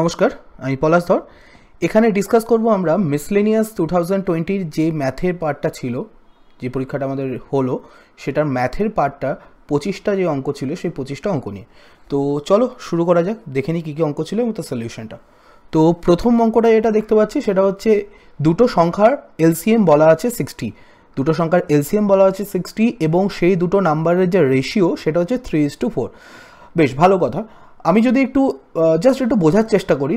নমস্কার, আমি পলাশ ধর। এখানে ডিসকাস করব আমরা মিসলেনিয়াস টু থাউজেন্ড টোয়েন্টির যে ম্যাথের পার্টটা ছিল, যে পরীক্ষাটা আমাদের হলো, সেটার ম্যাথের পার্টটা পঁচিশটা যে অঙ্ক ছিল, সেই পঁচিশটা অঙ্ক নিয়ে। তো চলো শুরু করা যাক, দেখে নিই কী কী অঙ্ক ছিল এবং তার সলিউশনটা তো প্রথম অঙ্কটা যেটা দেখতে পাচ্ছি, সেটা হচ্ছে দুটো সংখ্যার এলসিএম বলা আছে সিক্সটি দুটো সংখ্যার এলসিএম বলা আছে সিক্সটি এবং সেই দুটো নাম্বারের যে রেশিও সেটা হচ্ছে থ্রি ইস টু ফোর বেশ, ভালো কথা। আমি যদি একটু জাস্ট একটু বোঝার চেষ্টা করি,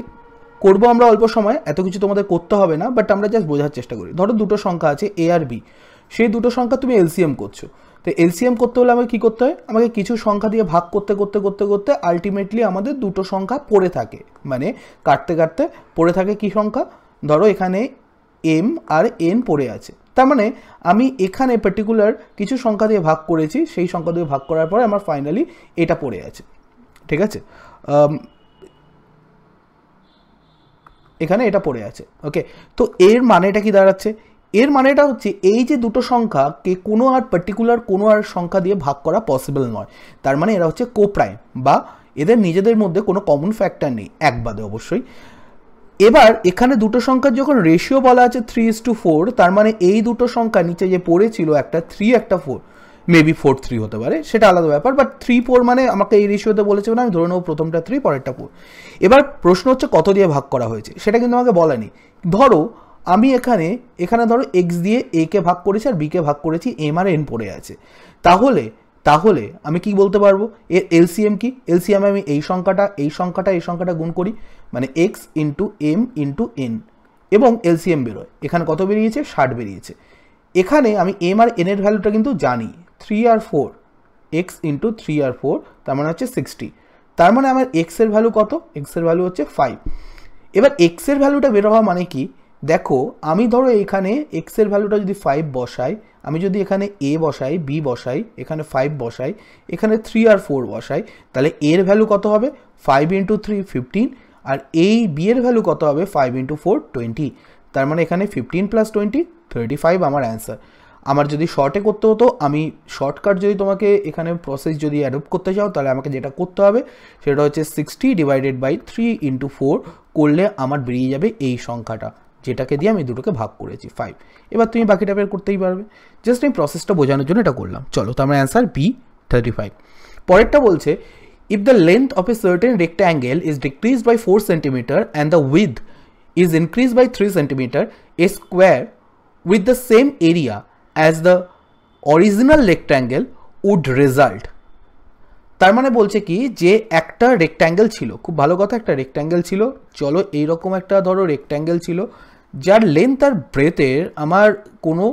করব আমরা অল্প সময়, এত কিছু তোমাদের করতে হবে না বাট আমরা জাস্ট বোঝার চেষ্টা করি। ধরো দুটো সংখ্যা আছে এ আর বি সেই দুটো সংখ্যা তুমি এলসিএম করছ। তো এলসিএম করতে হলে আমাকে কী করতে হয়? আমাকে কিছু সংখ্যা দিয়ে ভাগ করতে করতে করতে করতে আলটিমেটলি আমাদের দুটো সংখ্যা পড়ে থাকে। মানে কাটতে কাটতে পড়ে থাকে কি সংখ্যা? ধরো এখানে এম আর এন পড়ে আছে। তার মানে আমি এখানে পার্টিকুলার কিছু সংখ্যা দিয়ে ভাগ করেছি, সেই সংখ্যা দিয়ে ভাগ করার পরে আমার ফাইনালি এটা পড়ে আছে। ঠিক আছে? এখানে এটা পড়ে আছে ওকে তো এর মানেটা কি দাঁড়াচ্ছে? এর মানেটা হচ্ছে এই যে দুটো সংখ্যাকে কোনো আর পার্টিকুলার কোনো আর সংখ্যা দিয়ে ভাগ করা পসিবল নয়। তার মানে এরা হচ্ছে কোপ্রাইম বা এদের নিজেদের মধ্যে কোনো কমন ফ্যাক্টর নেই, এক বাদে অবশ্যই। এবার এখানে দুটো সংখ্যার যখন রেশিও বলা আছে থ্রি ইস টু ফোর তার মানে এই দুটো সংখ্যা নিচে যে পড়েছিল একটা থ্রি একটা ফোর মেবি ফোর থ্রি হতে পারে, সেটা আলাদা ব্যাপার বাট থ্রি ফোর মানে আমাকে এই রেশিওতে বলেছে না আমি ধরে নেব প্রথমটা থ্রি পরেরটা ফোর এবার প্রশ্ন হচ্ছে কত দিয়ে ভাগ করা হয়েছে, সেটা কিন্তু আমাকে বলেনি ধরো, আমি এখানে এখানে ধরো এক্স দিয়ে এ কে ভাগ করেছি আর বিকে ভাগ করেছি এম আর এন পড়ে আছে। তাহলে তাহলে আমি কি বলতে পারব? এর এলসিএম কি? এলসিএম আমি এই সংখ্যাটা এই সংখ্যাটা এই সংখ্যাটা গুণ করি মানে x into m into n এবং এলসিএম বেরোয়, এখানে কত বেরিয়েছে? ষাট বেরিয়েছে। এখানে আমি এম আর এন এর ভ্যালুটা কিন্তু জানি থ্রি আর ফোর এক্স ইন্টু থ্রি আর ফোর তার মানে হচ্ছে সিক্সটি তার মানে আমার এক্সের ভ্যালু কত? এক্সের ভ্যালু হচ্ছে ফাইভ এবার এক্সের ভ্যালুটা বের হওয়া মানে কি? দেখো, আমি ধরো এখানে এক্সের ভ্যালুটা যদি ফাইভ বসাই, আমি যদি এখানে এ বসাই বি বসাই, এখানে ফাইভ বসাই, এখানে থ্রি আর ফোর বসাই, তাহলে এর ভ্যালু কত হবে? ফাইভ ইন্টু থ্রি ফিফটিন আর এই বি এর ভ্যালু কত হবে? ফাইভ ইন্টু ফোর টোয়েন্টি তার মানে এখানে fifteen plus twenty thirty five আমার অ্যান্সার আমার যদি শর্টে করতে হতো, আমি শর্টকাট যদি তোমাকে এখানে প্রসেস যদি অ্যাডপ্ট করতে চাও, তাহলে আমাকে যেটা করতে হবে, সেটা হচ্ছে sixty divided by three into four করলে আমার বেরিয়ে যাবে এই সংখ্যাটা, যেটাকে দিয়ে আমি দুটোকে ভাগ করেছি ফাইভ এবার তুমি বাকিটা বের করতেই পারবে। জাস্ট আমি প্রসেসটা বোঝানোর জন্য এটা করলাম। চলো তো আমার অ্যান্সার বি থার্টি ফাইভ পরেরটা বলছে if the length of a certain rectangle is decrease by four centimetre and the width is increase by three centimetre a square with the same area as the original rectangle would result তার মানে বলছে কি, যে একটা rectangle ছিল, খুব ভালো কথা, একটা রেক্ট্যাঙ্গেল ছিল। চলো এইরকম একটা ধরো রেক্ট্যাঙ্গেল ছিল, যার লেন্থ আর ব্রেথের আমার কোনো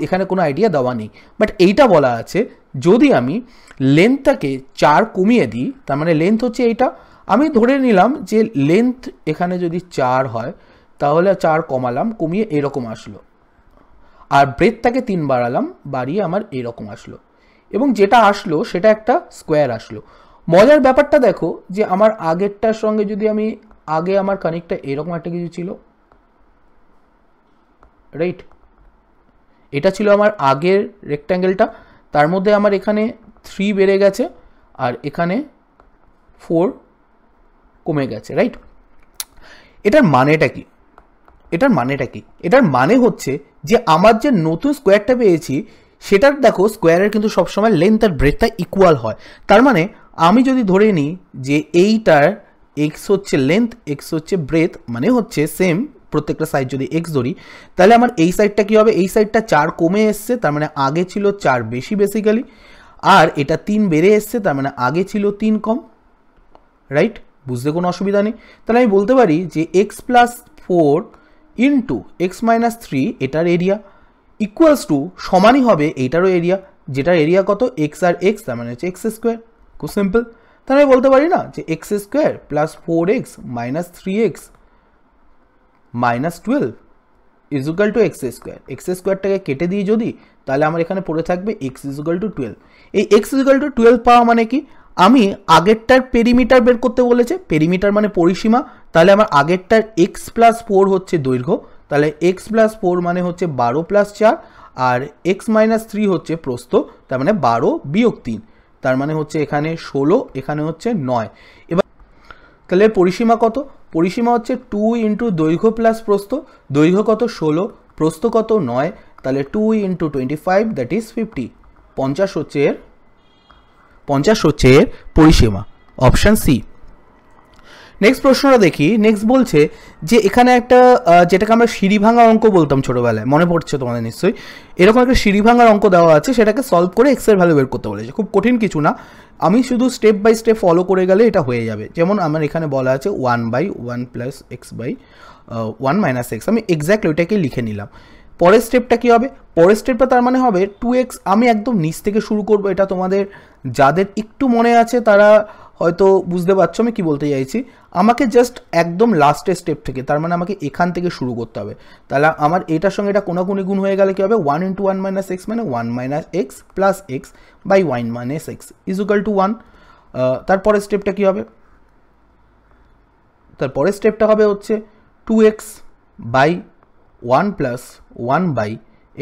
এখানে কোনো আইডিয়া দেওয়া নেই। বাট এইটা বলা আছে, যদি আমি লেন্থটাকে চার কমিয়ে দিই, তার মানে লেন্থ হচ্ছে এইটা, আমি ধরে নিলাম যে লেন্থ এখানে যদি চার হয়, তাহলে চার কমালাম, কমিয়ে এরকম আসলো। আর ব্রেথটাকে তিন বাড়ালাম, বাড়িয়ে আমার এরকম আসলো। এবং যেটা আসলো, সেটা একটা স্কোয়ার আসলো। মজার ব্যাপারটা দেখো যে আমার আগেরটার সঙ্গে যদি আমি, আগে আমার কানেক্টটা এরকম একটা কিছু ছিল। রাইট এটা ছিল আমার আগের রেক্ট্যাঙ্গেলটা তার মধ্যে আমার এখানে থ্রি বেড়ে গেছে আর এখানে ফোর কমে গেছে রাইট এটার মানেটা কি? এটার মানেটা কি? এটার মানে হচ্ছে যে আমার যে নতুন স্কোয়ারটা পেয়েছি, সেটার দেখো স্কোয়ারের কিন্তু সবসময় লেন্থ আর ব্রেথটা ইকুয়াল হয়। তার মানে আমি যদি ধরে নিই যে এইটার এক্স হচ্ছে লেন্থ এক্স হচ্ছে ব্রেথ মানে হচ্ছে সেম প্রত্যেকটা সাইড যদি এক্স ধরি, তাহলে আমার এই সাইডটা কী হবে? এই সাইডটা চার কমে এসছে, তার মানে আগে ছিল চার বেশি বেসিক্যালি আর এটা তিন বেড়ে এসছে, তার মানে আগে ছিল তিন কম রাইট বুঝতে কোনো অসুবিধা নেই। তাহলে আমি বলতে পারি যে x plus four into x minus three এটার এরিয়া ইকুয়ালস টু সমানই হবে এইটারও এরিয়া যেটার এরিয়া কত? এক্স আর এক্স তার মানে হচ্ছে এক্স স্কোয়ার খুব সিম্পল তাহলে বলতে পারি না যে x square plus four x minus three x minus twelve equal to x square x স্কোয়ারটাকে কেটে দিই যদি, তাহলে আমার এখানে পড়ে থাকবে এক্স ইজুকাল টু টুয়েলভ এই এক্স ইজুকাল টু টুয়েলভ পাওয়া মানে কি? আমি আগেরটার পেরিমিটার বের করতে বলেছে পেরিমিটার মানে পরিসীমা, তাহলে আমার আগেরটার এক্স প্লাস ফোর হচ্ছে দৈর্ঘ্য, তাহলে এক্স প্লাস ফোর মানে হচ্ছে বারো প্লাস চার, আর এক্স মাইনাস থ্রি হচ্ছে প্রস্থ, তার মানে বারো বিয়োগ তিন, তার মানে হচ্ছে এখানে ষোলো, এখানে হচ্ছে নয়। এবার তাহলে পরিসীমা কত? পরিসীমা হচ্ছে টু ইন্টু দৈর্ঘ্য প্লাস প্রস্থ, দৈর্ঘ্য কত? ষোলো, প্রস্থ কত? নয়, তাহলে two into twenty five that is fifty পঞ্চাশ হচ্ছে এর পঞ্চাশ হচ্ছে এর পরিসীমা অপশান সি নেক্সট প্রশ্নটা দেখি নেক্সট বলছে যে এখানে একটা যেটাকে আমরা সিঁড়ি ভাঙা অঙ্ক বলতাম ছোটোবেলায়, মনে পড়ছে তোমাদের নিশ্চয়ই। এরকম একটা সিঁড়ি ভাঙার অঙ্ক দেওয়া আছে, সেটাকে সলভ করে এক্সের ভ্যালু বের করতে বলেছে। খুব কঠিন কিছু না। আমি শুধু স্টেপ বাই স্টেপ ফলো করে গেলে এটা হয়ে যাবে। যেমন আমার এখানে বলা আছে one by one plus x by one minus x আমি এক্স্যাক্ট ওইটাকে লিখে নিলাম। পরের স্টেপটা কী হবে? পরের স্টেপটা তার মানে হবে টু এক্স আমি একদম নিচ থেকে শুরু করব, এটা তোমাদের যাদের একটু মনে আছে তারা হয়তো বুঝতে পারছ, আমি কি বলতে চাইছি? আমাকে জাস্ট একদম লাস্টের স্টেপ থেকে, তার মানে আমাকে এখান থেকে শুরু করতে হবে। তাহলে আমার এটার সঙ্গে এটা কোনাকুনি গুণ হয়ে গেলে কী হবে? One into one minus x মানে one minus x plus x by one minus x equal to one তারপরের স্টেপটা কী হবে? তারপরের স্টেপটা হবে হচ্ছে two x by one plus one by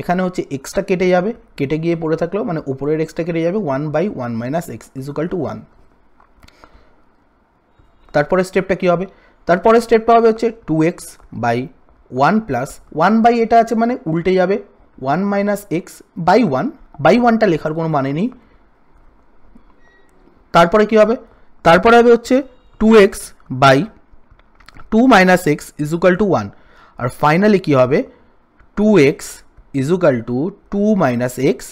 এখানে হচ্ছে এক্সটা কেটে যাবে, কেটে গিয়ে পড়ে থাকলেও মানে উপরের এক্সটা কেটে যাবে one by one minus x equal to one তারপরে স্টেপটা কী হবে? তারপরে স্টেপটা হবে হচ্ছে two x by one plus one by এটা আছে মানে উল্টে যাবে one minus x by one by ওয়ানটা লেখার কোনো মানে নেই। তারপরে কী হবে? তারপরে হবে হচ্ছে two x by two minus x equal to one R finally কী হবে two x equal to two minus x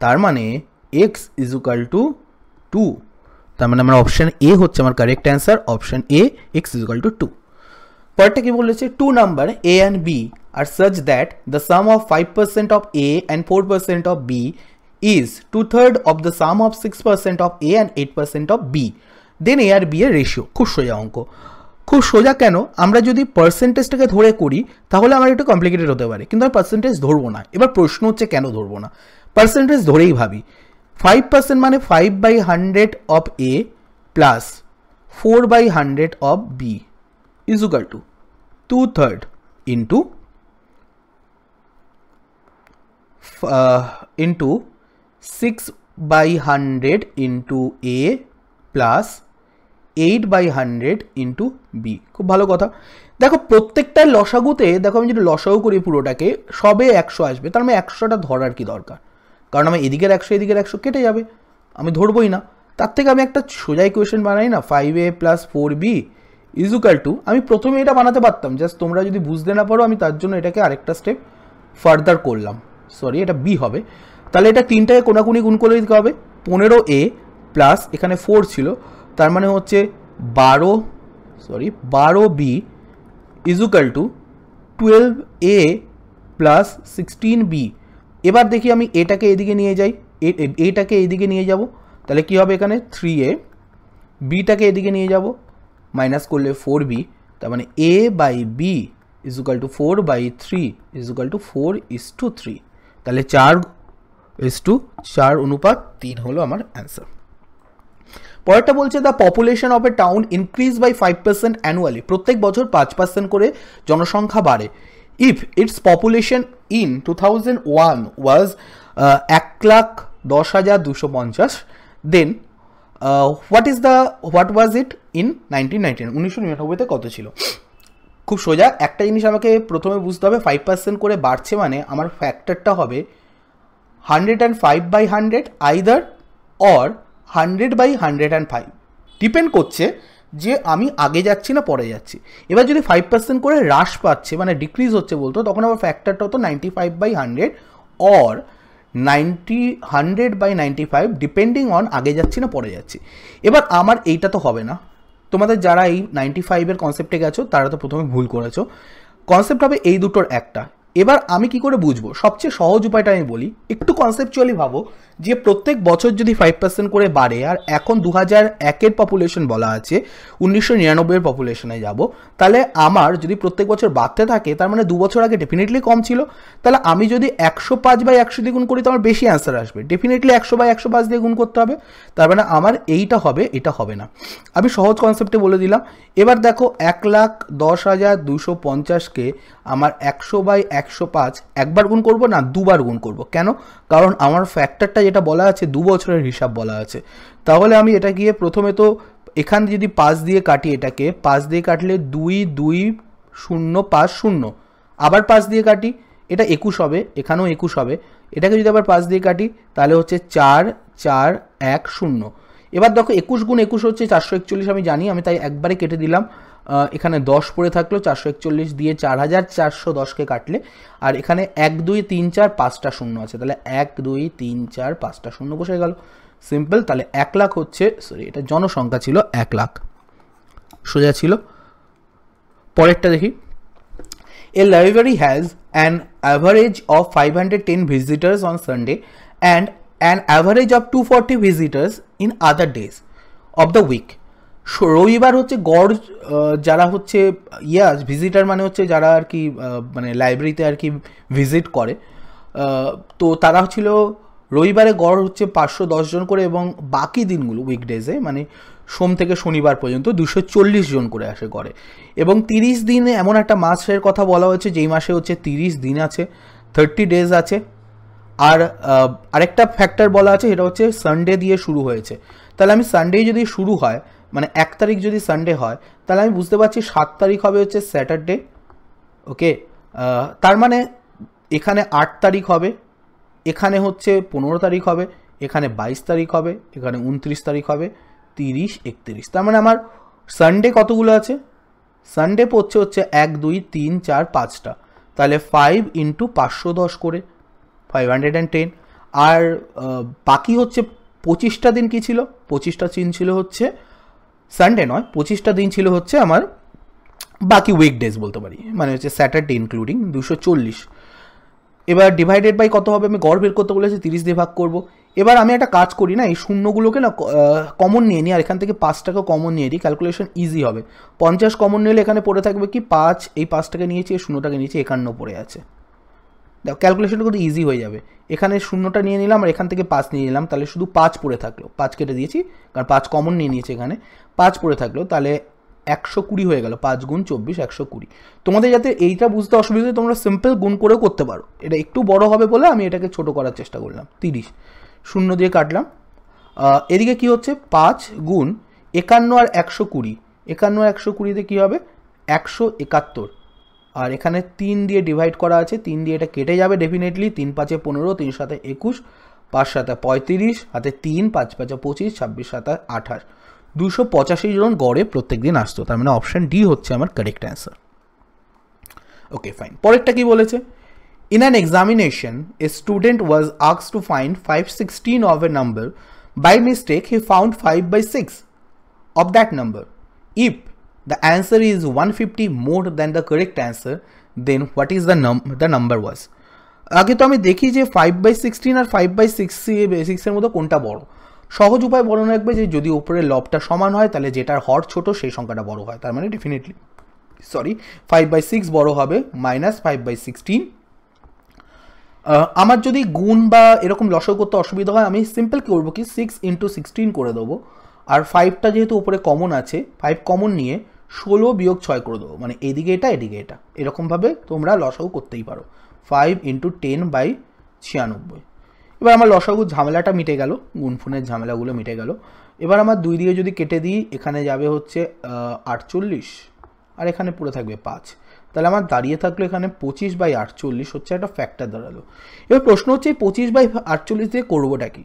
তার মানে এক্স ইজুকাল টু টু তার মানে আমার অপশান এ হচ্ছে আমার correct answer option A x equal to two পরেরটা কি বলেছে two number A and B are such that the sum of five percent of A and four percent of B is two third of the sum of six percent of A and eight percent of B then A R B এর ratio খুব সোজা অঙ্ক খুব সোজা কেন? আমরা যদি পার্সেন্টেজটাকে ধরে করি, তাহলে আমার একটু কমপ্লিকেটেড হতে পারে। কিন্তু আমি পার্সেন্টেজ ধরবো না। এবার প্রশ্ন হচ্ছে কেন ধরবো না? পার্সেন্টেজ ধরেই ভাবি। ফাইভ পার্সেন্ট মানে five by hundred of A plus four by hundred of B equal to two third into into six by hundred into A plus eight by hundred into B খুব ভালো কথা। দেখো, প্রত্যেকটা লসাগুতে, দেখো, আমি যদি লসাগু করি পুরোটাকে, সবে একশো আসবে। তার মানে একশোটা ধরার কি দরকার? কারণ আমি এদিকের একশো এদিকের একশো কেটে যাবে। আমি ধরবই না। তার থেকে আমি একটা সোজা ইকুয়েশন বানাই না five A plus four B equal to আমি প্রথমে এটা বানাতে পারতাম। জাস্ট তোমরা যদি বুঝতে না পারো, আমি তার জন্য এটাকে আরেকটা স্টেপ ফার্দার করলাম। সরি এটা বি হবে। তাহলে এটা তিনটাকে কোনাকুনি গুণ করে দিতে হবে। পনেরো এ প্লাস এখানে ফোর ছিল। তার মানে হচ্ছে বারো সরি বারো B equal to twelve A plus sixteen B এবার দেখি আমি এটাকে এদিকে নিয়ে যাই এটাকে এদিকে নিয়ে যাব, তাহলে কি হবে এখানে? থ্রি এ বিটাকে এদিকে নিয়ে যাব মাইনাস করলে ফোর বি তার মানে A by B equal to four by three equal to four is to three তাহলে চার ইস টু চার অনুপাত তিন হলো আমার অ্যান্সার পরেরটা বলছে the population of a town increase by five percent annually প্রত্যেক বছর পাঁচ পার্সেন্ট করে জনসংখ্যা বাড়ে। If its population in two thousand one was এক লাখ দশ হাজার দুশো পঞ্চাশ then what is the what was it in nineteen nineteen উনিশশো নিরানব্বইতে কত ছিল? খুব সোজা, একটা জিনিস আমাকে প্রথমে বুঝতে হবে ফাইভ পার্সেন্ট করে বাড়ছে মানে আমার ফ্যাক্টরটা হবে hundred and five by hundred either or hundred by hundred and five. Depend করছে যে আমি আগে যাচ্ছি না পরে যাচ্ছি। এবার যদি ফাইভ পার্সেন্ট করে হ্রাস পাচ্ছে মানে ডিক্রিজ হচ্ছে বলতো, তখন আমার ফ্যাক্টরটা হতো ninety five by hundred or ninety hundred by ninety five depending on আগে যাচ্ছি না পরে যাচ্ছি। এবার আমার এইটা তো হবে না। তোমাদের যারা এই নাইনটি ফাইভের কনসেপ্টে গেছো, তারা তো প্রথমে ভুল করেছ। কনসেপ্ট হবে এই দুটোর একটা। এবার আমি কি করে বুঝব? সবচেয়ে সহজ উপায়টা আমি বলি, একটু কনসেপচুয়ালি ভাবো যে প্রত্যেক বছর যদি ফাইভ পার্সেন্ট করে বাড়ে, আর এখন দু হাজার একের পপুলেশন বলা আছে, উনিশশো নিরানব্বইয়ের পপুলেশনে যাব, তাহলে আমার যদি প্রত্যেক বছর বাড়তে থাকে, তার মানে দু বছর আগে ডেফিনেটলি কম ছিল। তাহলে আমি যদি একশো পাঁচ বাই একশো দিয়ে গুণ করি তো আমার বেশি অ্যান্সার আসবে। ডেফিনেটলি একশো বাই একশো পাঁচ দিয়ে গুণ করতে হবে। তার মানে আমার এইটা হবে, এটা হবে না। আমি সহজ কনসেপ্টে বলে দিলাম। এবার দেখো, এক লাখ দশ হাজার দুশো পঞ্চাশকে আমার একশো বাই একশো পাঁচ একবার গুণ করব না, দুবার গুণ করব। কেন? কারণ আমার ফ্যাক্টরটা যেটা বলা আছে, দু বছরের হিসাব বলা আছে। তাহলে আমি এটা গিয়ে প্রথমে তো এখান যদি পাঁচ দিয়ে কাটি এটাকে, পাঁচ দিয়ে কাটলে দুই দুই, শূন্য, পাঁচ, শূন্য। আবার পাঁচ দিয়ে কাটি, এটা একুশ হবে, এখানেও একুশ হবে। এটাকে যদি আবার পাঁচ দিয়ে কাটি, তাহলে হচ্ছে চার চার, এক, শূন্য। এবার দেখো একুশ গুণ একুশ হচ্ছে চারশো একচল্লিশ, আমি জানি, আমি তাই একবারে কেটে দিলাম। এখানে দশ পড়ে থাকল চারশো একচল্লিশ দিয়ে চার হাজার চারশো দশকে কাটলে, আর এখানে এক, দুই, তিন, চার, পাঁচটা শূন্য আছে। তাহলে এক, দুই, তিন, চার, পাঁচটা শূন্য বসে গেল। সিম্পল তাহলে এক লাখ হচ্ছে সরি এটা জনসংখ্যা ছিল এক লাখ। সোজা ছিল। পরেরটা দেখি। A library has an average of five hundred ten visitors on Sunday and an average of two forty visitors in other days of the week রবিবার হচ্ছে গড় যারা হচ্ছে ইয়াস ভিজিটার মানে হচ্ছে যারা আর কি মানে লাইব্রেরিতে আর কি ভিজিট করে। তো তারা ছিল রবিবারে গড় হচ্ছে পাঁচশো দশ জন করে এবং বাকি দিনগুলো উইকডেজে মানে সোম থেকে শনিবার পর্যন্ত দুশো চল্লিশ জন করে আসে গড়ে। এবং তিরিশ দিনে এমন একটা মাসের কথা বলা হয়েছে, যেই মাসে হচ্ছে তিরিশ দিন আছে থার্টি ডেজ আছে। আর আরেকটা ফ্যাক্টর বলা আছে, সেটা হচ্ছে সানডে দিয়ে শুরু হয়েছে। তাহলে আমি সানডে যদি শুরু হয় মানে এক তারিখ যদি সানডে হয়, তাহলে আমি বুঝতে পারছি সাত তারিখ হবে হচ্ছে স্যাটারডে ওকে তার মানে এখানে আট তারিখ হবে, এখানে হচ্ছে পনেরো তারিখ হবে, এখানে বাইশ তারিখ হবে, এখানে উনত্রিশ তারিখ হবে, তিরিশ, একত্রিশ। তার মানে আমার সানডে কতগুলো আছে? সানডে পড়ছে হচ্ছে এক, দুই, তিন, চার, পাঁচটা। তাহলে ফাইভ ইন্টু পাঁচশো দশ করে ফাইভ হান্ড্রেড অ্যান্ড টেন আর বাকি হচ্ছে পঁচিশটা দিন কী ছিল? পঁচিশটা দিন ছিল হচ্ছে সানডে নয়, পঁচিশটা দিন ছিল হচ্ছে আমার বাকি উইকডেজ বলতে পারি। মানে হচ্ছে স্যাটারডে ইনক্লুডিং দুশো চল্লিশ। এবার ডিভাইডেড বাই কত হবে আমি গড় বের করতে বলেছি, তিরিশ দিয়ে ভাগ করব। এবার আমি একটা কাজ করি না, এই শূন্যগুলোকে না কমন নিয়ে নিই, আর এখান থেকে পাঁচটাকে কমন নিয়ে নিই ক্যালকুলেশন ইজি হবে। পঞ্চাশ কমন নিলে এখানে পড়ে থাকবে কি, পাঁচ, এই পাঁচটাকে নিয়েছি, এই শূন্যটাকে নিয়েছি, একান্ন পড়ে আছে। দেখো ক্যালকুলেশনটা কিন্তু ইজি হয়ে যাবে। এখানে শূন্যটা নিয়ে নিলাম আর এখান থেকে পাঁচ নিয়ে নিলাম, তাহলে শুধু পাঁচ পড়ে থাকল। পাঁচ কেটে দিয়েছি, কারণ পাঁচ কমন নিয়ে নিয়েছি এখানে। পাঁচ পড়ে থাকল, তাহলে একশো কুড়ি হয়ে গেল, পাঁচ গুণ চব্বিশ, একশো কুড়ি। তোমাদের যাতে এইটা বুঝতে অসুবিধা তোমরা সিম্পল গুণ করেও করতে পারো। এটা একটু বড় হবে বলে আমি এটাকে ছোট করার চেষ্টা করলাম। তিরিশ। শূন্য দিয়ে কাটলাম। এদিকে কি হচ্ছে? পাঁচ গুণ একান্ন আর একশো কুড়ি। একান্ন একশো কুড়িতে কী হবে? একশো একাত্তর। আর এখানে তিন দিয়ে ডিভাইড করা আছে, তিন দিয়ে এটা কেটে যাবে ডেফিনেটলি তিন পাঁচে পনেরো, তিন সাথে একুশ, পাঁচ সাথে পঁয়ত্রিশ, হাতে তিন, পাঁচ পাঁচে পঁচিশ, ছাব্বিশ সাথে আঠাশ। দুশো পঁচাশি জন গড়ে প্রত্যেক দিন আসতো, তার মানে অপশান ডি হচ্ছে আমার কারেক্ট অ্যান্সার ওকে ফাইন পরেরটা কি বলেছে? In an examination a student was আক্স to find five sixteen of a number by mistake he found five by six of that number if the answer is 150 more than the correct answer. Then what is the num, the number was? আগে তো আমি দেখি যে five by sixteen আর five by six সিক্সের মধ্যে কোনটা বড়? সহজ উপায় বড় রাখবে যে যদি উপরের লবটা সমান হয়, তাহলে যেটার হর ছোট সেই সংখ্যাটা বড় হয়। তার মানে definitely sorry five by six বড় হবে মাইনাস ফাইভ বাই সিক্সটিন আমার যদি গুণ বা এরকম লসও করতে অসুবিধা হয়, আমি সিম্পল করব কি? সিক্স ইন্টু সিক্সটিন করে দেবো। আর ফাইভটা যেহেতু উপরে কমন আছে ফাইভ কমন নিয়ে ষোলো বিয়োগ ছয় করে দেবো। মানে এদিকে এটা এদিকে এটা। এরকমভাবে তোমরা লসাগু করতেই পারো। ফাইভ ইন্টু টেন বাই ছিয়ানব্বই। এবার আমার লসাগু ঝামেলাটা মিটে গেল, গুনফুনের ঝামেলাগুলো মিটে গেল। এবার আমার দুই দিকে যদি কেটে দিই, এখানে যাবে হচ্ছে আটচল্লিশ, আর এখানে পড়ে থাকবে পাঁচ। তাহলে আমার দাঁড়িয়ে থাকল এখানে পঁচিশ বাই আটচল্লিশ হচ্ছে একটা ফ্যাক্টর দাঁড়াল। এবার প্রশ্ন হচ্ছে পঁচিশ বাই আটচল্লিশ দিয়ে করবোটা কি?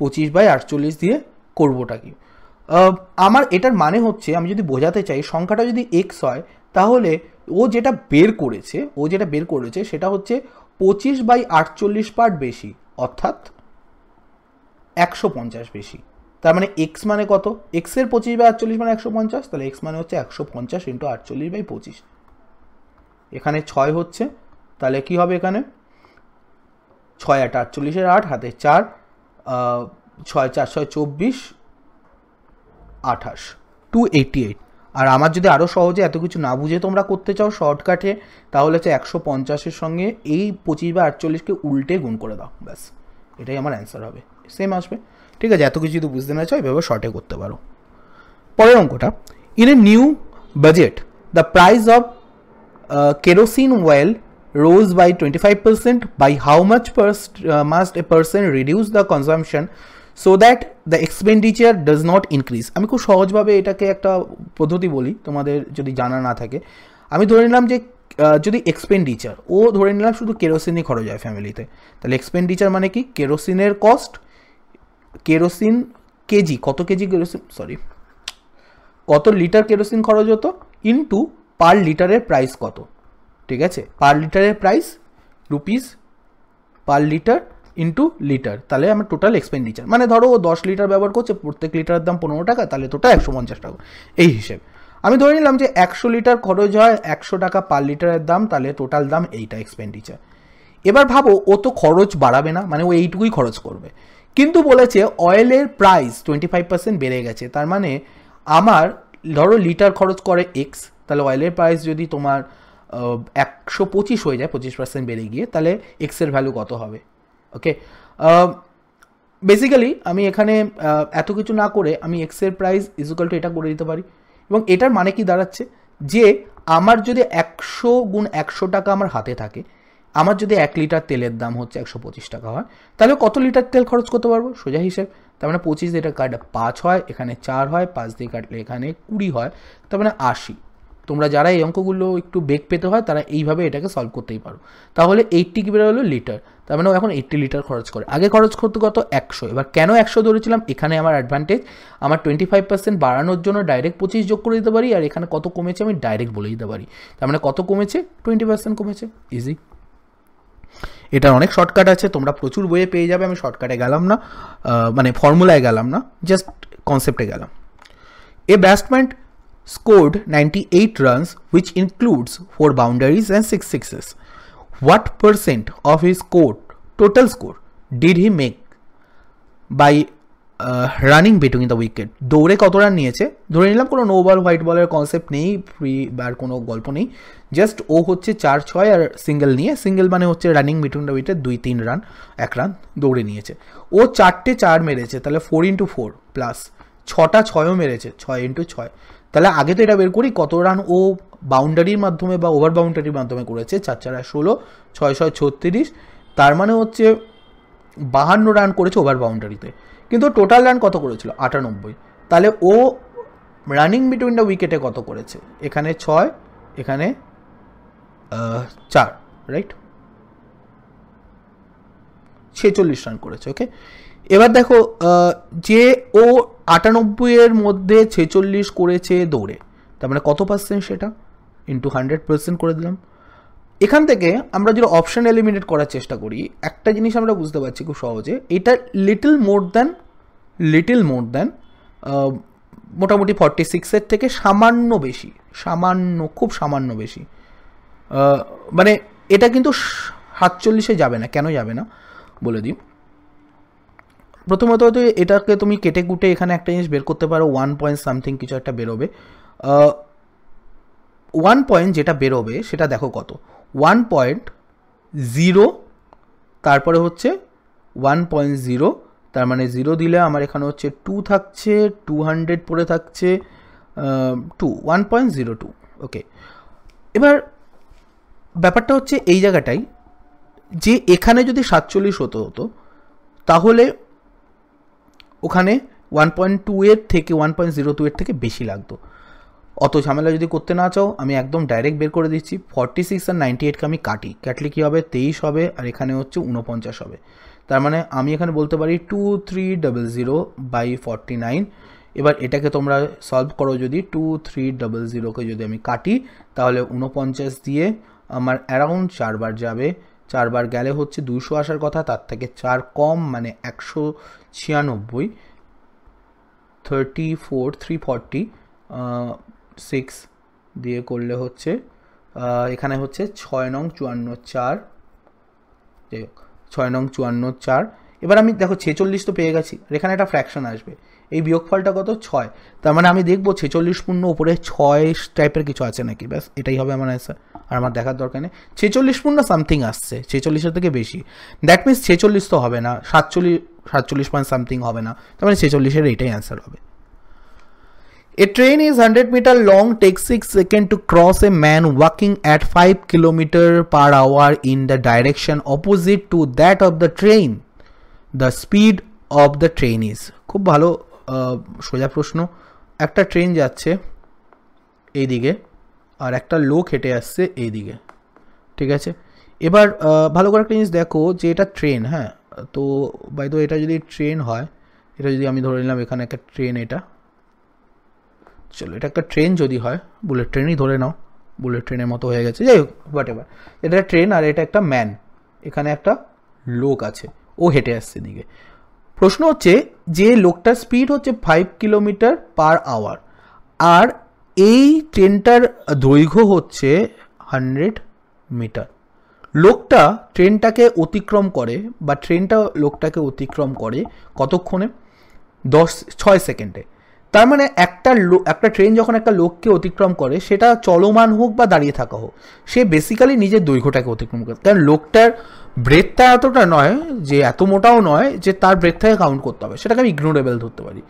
পঁচিশ বাই আটচল্লিশ দিয়ে করবোটা কি? আমার এটার মানে হচ্ছে, আমি যদি বোঝাতে চাই, সংখ্যাটা যদি এক্স হয়, তাহলে ও যেটা বের করেছে, ও যেটা বের করেছে সেটা হচ্ছে পঁচিশ বাই আটচল্লিশ পার্ট বেশি, অর্থাৎ একশো পঞ্চাশ বেশি। তার মানে এক্স মানে কত? এক্সের পঁচিশ বাই আটচল্লিশ মানে একশো পঞ্চাশ, তাহলে এক্স মানে হচ্ছে একশো পঞ্চাশ ইন্টু আটচল্লিশ বাই পঁচিশ। এখানে ছয় হচ্ছে, তাহলে কি হবে এখানে? ছয় আট, আটচল্লিশের আট, হাতে চার ছয় চার, ছয় চব্বিশ আঠাশ টু এইটি এইট আর আমার যদি আরও সহজে এত কিছু না বুঝে তোমরা করতে চাও শর্টকাটে তাহলে হচ্ছে একশো পঞ্চাশের সঙ্গে এই পঁচিশ বা আটচল্লিশকে উল্টে গুণ করে দাও ব্যাস। এটাই আমার অ্যান্সার হবে। সেম আসবে। ঠিক আছে এত কিছু যদি বুঝতে না চাও এভাবে শর্টে করতে পারো। পরের অঙ্কটা in a new budget the price of kerosene oil rose by 25% by how much per, uh, must a person reduce the consumption so that the expenditure does not increase আমি খুব সহজভাবে এটাকে একটা পদ্ধতি বলি, তোমাদের যদি জানা না থাকে। আমি ধরে নিলাম যে যদি এক্সপেন্ডিচার ও ধরে নিলাম শুধু কেরোসিনই খরচ হয় ফ্যামিলিতে তাহলে এক্সপেন্ডিচার মানে কি? কেরোসিনের কস্ট কেরোসিন কেজি, কত কেজি কেরোসিন? সরি কত লিটার কেরোসিন খরচ হতো? ইন্টু পার লিটারের প্রাইস কত? ঠিক আছে? পার লিটারের price rupees per litre into litre তাহলে আমার টোটাল এক্সপেন্ডিচার মানে ধরো ও দশ লিটার ব্যবহার করছে, প্রত্যেক লিটারের দাম পনেরো টাকা, তাহলে টোটাল একশো পঞ্চাশ টাকা, এই হিসেবে। আমি ধরে নিলাম যে একশো লিটার খরচ হয় একশো টাকা পার লিটারের দাম, তাহলে টোটাল দাম এইটা এক্সপেন্ডিচার এবার ভাবো, ও তো খরচ বাড়াবে না মানে ও এইটুকুই খরচ করবে। কিন্তু বলেছে অয়েলের প্রাইস টোয়েন্টি ফাইভ পার্সেন্ট বেড়ে গেছে, তার মানে আমার ধরো লিটার খরচ করে এক্স তাহলে অয়েলের প্রাইস যদি তোমার একশো পঁচিশ হয়ে যায়, পঁচিশ পার্সেন্ট বেড়ে গিয়ে, তাহলে এক্সের ভ্যালু কত হবে? ওকে বেসিক্যালি আমি এখানে এত কিছু না করে আমি এক্সের প্রাইস ইজুকাল টু এটা করে দিতে পারি। এবং এটার মানে কি দাঁড়াচ্ছে? যে আমার যদি একশো গুণ একশো টাকা আমার হাতে থাকে, আমার যদি এক লিটার তেলের দাম হচ্ছে একশো পঁচিশ টাকা হয়, তাহলে কত লিটার তেল খরচ করতে পারব? সোজা হিসেব। তার মানে পঁচিশ দিয়ে কাটলে পাঁচ হয়, এখানে চার হয়, পাঁচ দিয়ে কাটলে এখানে কুড়ি হয়, তার মানে আশি। তোমরা যারা এই অঙ্কগুলো একটু বেগ পেতে হয়, তারা এইভাবে এটাকে সলভ করতেই পারো। তাহলে এইটটি কি বেরোলো? লিটার তার মানে এখন এইটটি লিটার খরচ করে। আগে খরচ করতে কত? একশো। এবার কেন একশো ধরেছিলাম? এখানে আমার অ্যাডভান্টেজ আমার টোয়েন্টি ফাইভ পার্সেন্ট বাড়ানোর জন্য ডাইরেক্ট পঁচিশ যোগ করে দিতে পারি, আর এখানে কত কমেছে আমি ডাইরেক্ট বলে দিতে পারি। তার মানে কত কমেছে? টোয়েন্টি পার্সেন্ট কমেছে। ইজি এটার অনেক শর্টকাট আছে। তোমরা প্রচুর বইয়ে পেয়ে যাবে। আমি শর্টকাটে গেলাম না। মানে ফর্মুলায় গেলাম না। জাস্ট কনসেপ্টে গেলাম। A batsman scored 98 runs, which includes 4 boundaries and 6 sixes. What percent of his score, total score, did he make by running between the wicket দৌড়ে কত রান নিয়েছে? ধরে নিলাম কোনো নো বল হোয়াইট বলের কনসেপ্ট নেই ফ্রি আর কোনো গল্প নেই। জাস্ট ও হচ্ছে চার ছয় আর সিঙ্গেল নিয়ে সিঙ্গেল মানে হচ্ছে রানিং বিটুইন দ্য উইকেট দুই তিন রান এক রান দৌড়ে নিয়েছে। ও চারটে চার মেরেছে তাহলে ফোর ইন্টু ফোর প্লাস ছটা ছয়ও মেরেছে ছয় ইন্টু ছয়। তাহলে আগে তো এটা বের করি, কত রান ও বাউন্ডারির মাধ্যমে বা ওভার বাউন্ডারির মাধ্যমে করেছে, চার চার ষোলো, ছয় ছয়, ছত্রিশ, তার মানে হচ্ছে বাহান্ন রান করেছে ওভার বাউন্ডারিতে কিন্তু টোটাল রান কত করেছিল? আটানব্বই। তাহলে ও রানিং বিটুইন দ্য উইকেটে কত করেছে? এখানে ছয়, এখানে চার রাইট ছেচল্লিশ রান করেছে ওকে এবার দেখো যে ও আটানব্বইয়ের মধ্যে ছেচল্লিশ করেছে দৌড়ে। তার মানে কত পার্সেন্ট সেটা? ইন্টু হান্ড্রেড পার্সেন্ট করে দিলাম। এখান থেকে আমরা যদি অপশান এলিমিনেট করার চেষ্টা করি, একটা জিনিস আমরা বুঝতে পারছি খুব সহজে, এটা little more than little more than মোটামুটি ফর্টি সিক্সের থেকে সামান্য বেশি, সামান্য, খুব সামান্য বেশি। মানে এটা কিন্তু সাতচল্লিশে যাবে না, কেন যাবে না? বলে দিই। প্রথমত হয়তো এটাকে তুমি কেটে কুটে এখানে একটা জিনিস বের করতে পারো ওয়ান পয়েন্ট সামথিং কিছু একটা বেরোবে। ওয়ান পয়েন্ট যেটা বেরোবে সেটা দেখো কত। ওয়ান পয়েন্ট জিরো তারপরে হচ্ছে ওয়ান পয়েন্ট জিরো তার মানে জিরো দিলে আমার এখানে হচ্ছে টু থাকছে টু হান্ড্রেড পড়ে থাকছে two one point zero two okay এবার ব্যাপারটা হচ্ছে এই জায়গাটাই, যে এখানে যদি সাতচল্লিশ হতো হতো, তাহলে ওখানে ওয়ান পয়েন্ট টু এর থেকে ওয়ান পয়েন্ট জিরো টু এর থেকে বেশি লাগতো। অত ঝামেলা যদি করতে না চাও, আমি একদম ডাইরেক্ট বের করে দিচ্ছি। ফর্টি সিক্স আর নাইনটি এইটকে আমি কাটি। কাটলে কী হবে? তেইশ হবে, আর এখানে হচ্ছে উনপঞ্চাশ হবে। তার মানে আমি এখানে বলতে পারি two three double zero by forty nine এবার এটাকে তোমরা সলভ করো যদি টু থ্রি ডাবল জিরোকে যদি আমি কাটি, তাহলে উনপঞ্চাশ দিয়ে আমার অ্যারাউন্ড চারবার যাবে। চারবার গেলে হচ্ছে দুশো আসার কথা, তার থেকে চার কম মানে একশো ছিয়ানব্বই thirty four three forty six দিয়ে করলে হচ্ছে এখানে হচ্ছে ছয় নং চুয়ান্ন চার। যাই ছয় নং চুয়ান্ন চার। এবার আমি দেখো ছেচল্লিশ তো পেয়ে গেছি, আর এখানে একটা ফ্র্যাকশন আসবে। এই বিয়োগফলটা কত? ছয়। তার মানে আমি দেখব ছেচল্লিশ পূর্ণ উপরে ছয় টাইপের কিছু আছে নাকি? ব্যাস, এটাই হবে আমার অ্যান্সার আর আমার দেখার দরকার নেই। ছেচল্লিশ পূর্ণ সামথিং আসছে, ছেচল্লিশের থেকে বেশি। দ্যাট মিনস ছেচল্লিশ তো হবে না, সাতচল্লিশ সাতচল্লিশ পয়েন্ট সামথিং হবে না। তার মানে ছেচল্লিশের এইটাই অ্যান্সার হবে। A train is 100 meter long, takes 6 seconds to cross a man walking at 5 km per hour in the direction opposite to that of the train. The speed of the train is খুব ভালো সোজা প্রশ্ন। একটা train যাচ্ছে এইদিকে আর একটা লোক হেঁটে আসছে এইদিকে। ঠিক আছে? এবার ভালো করে একটা জিনিস দেখো যে এটা ট্রেন হ্যাঁ? তো বাই তো এটা যদি ট্রেন হয়, এটা যদি আমি ধরে নিলাম এখানে একটা ট্রেন এটা, চলো, এটা একটা ট্রেন যদি হয় বুলেট ট্রেনই ধরে নাও বুলেট ট্রেনের মতো হয়ে গেছে, যাই হোক হোয়াট এভার এটা ট্রেন আর এটা একটা ম্যান এখানে একটা লোক আছে, ও হেঁটে আসছে দিকে প্রশ্ন হচ্ছে, যে লোকটার স্পিড হচ্ছে ফাইভ কিলোমিটার পার আওয়ার আর এই ট্রেনটার দৈর্ঘ্য হচ্ছে হান্ড্রেড মিটার লোকটা ট্রেনটাকে অতিক্রম করে বা ট্রেনটা লোকটাকে অতিক্রম করে কতক্ষণে? দশ, ছয় সেকেন্ডে। তার মানে একটা একটা ট্রেন যখন একটা লোককে অতিক্রম করে, সেটা চলমান হোক বা দাঁড়িয়ে থাকা হোক, সে বেসিক্যালি নিজের দৈর্ঘ্যটাকে অতিক্রম করে। কারণ লোকটার ব্রেথটা এতটা নয় যে, এত মোটাও নয় যে, তার ব্রেথটাকে কাউন্ট করতে হবে। সেটাকে আমি ইগনোরেবল ধরতে পারি।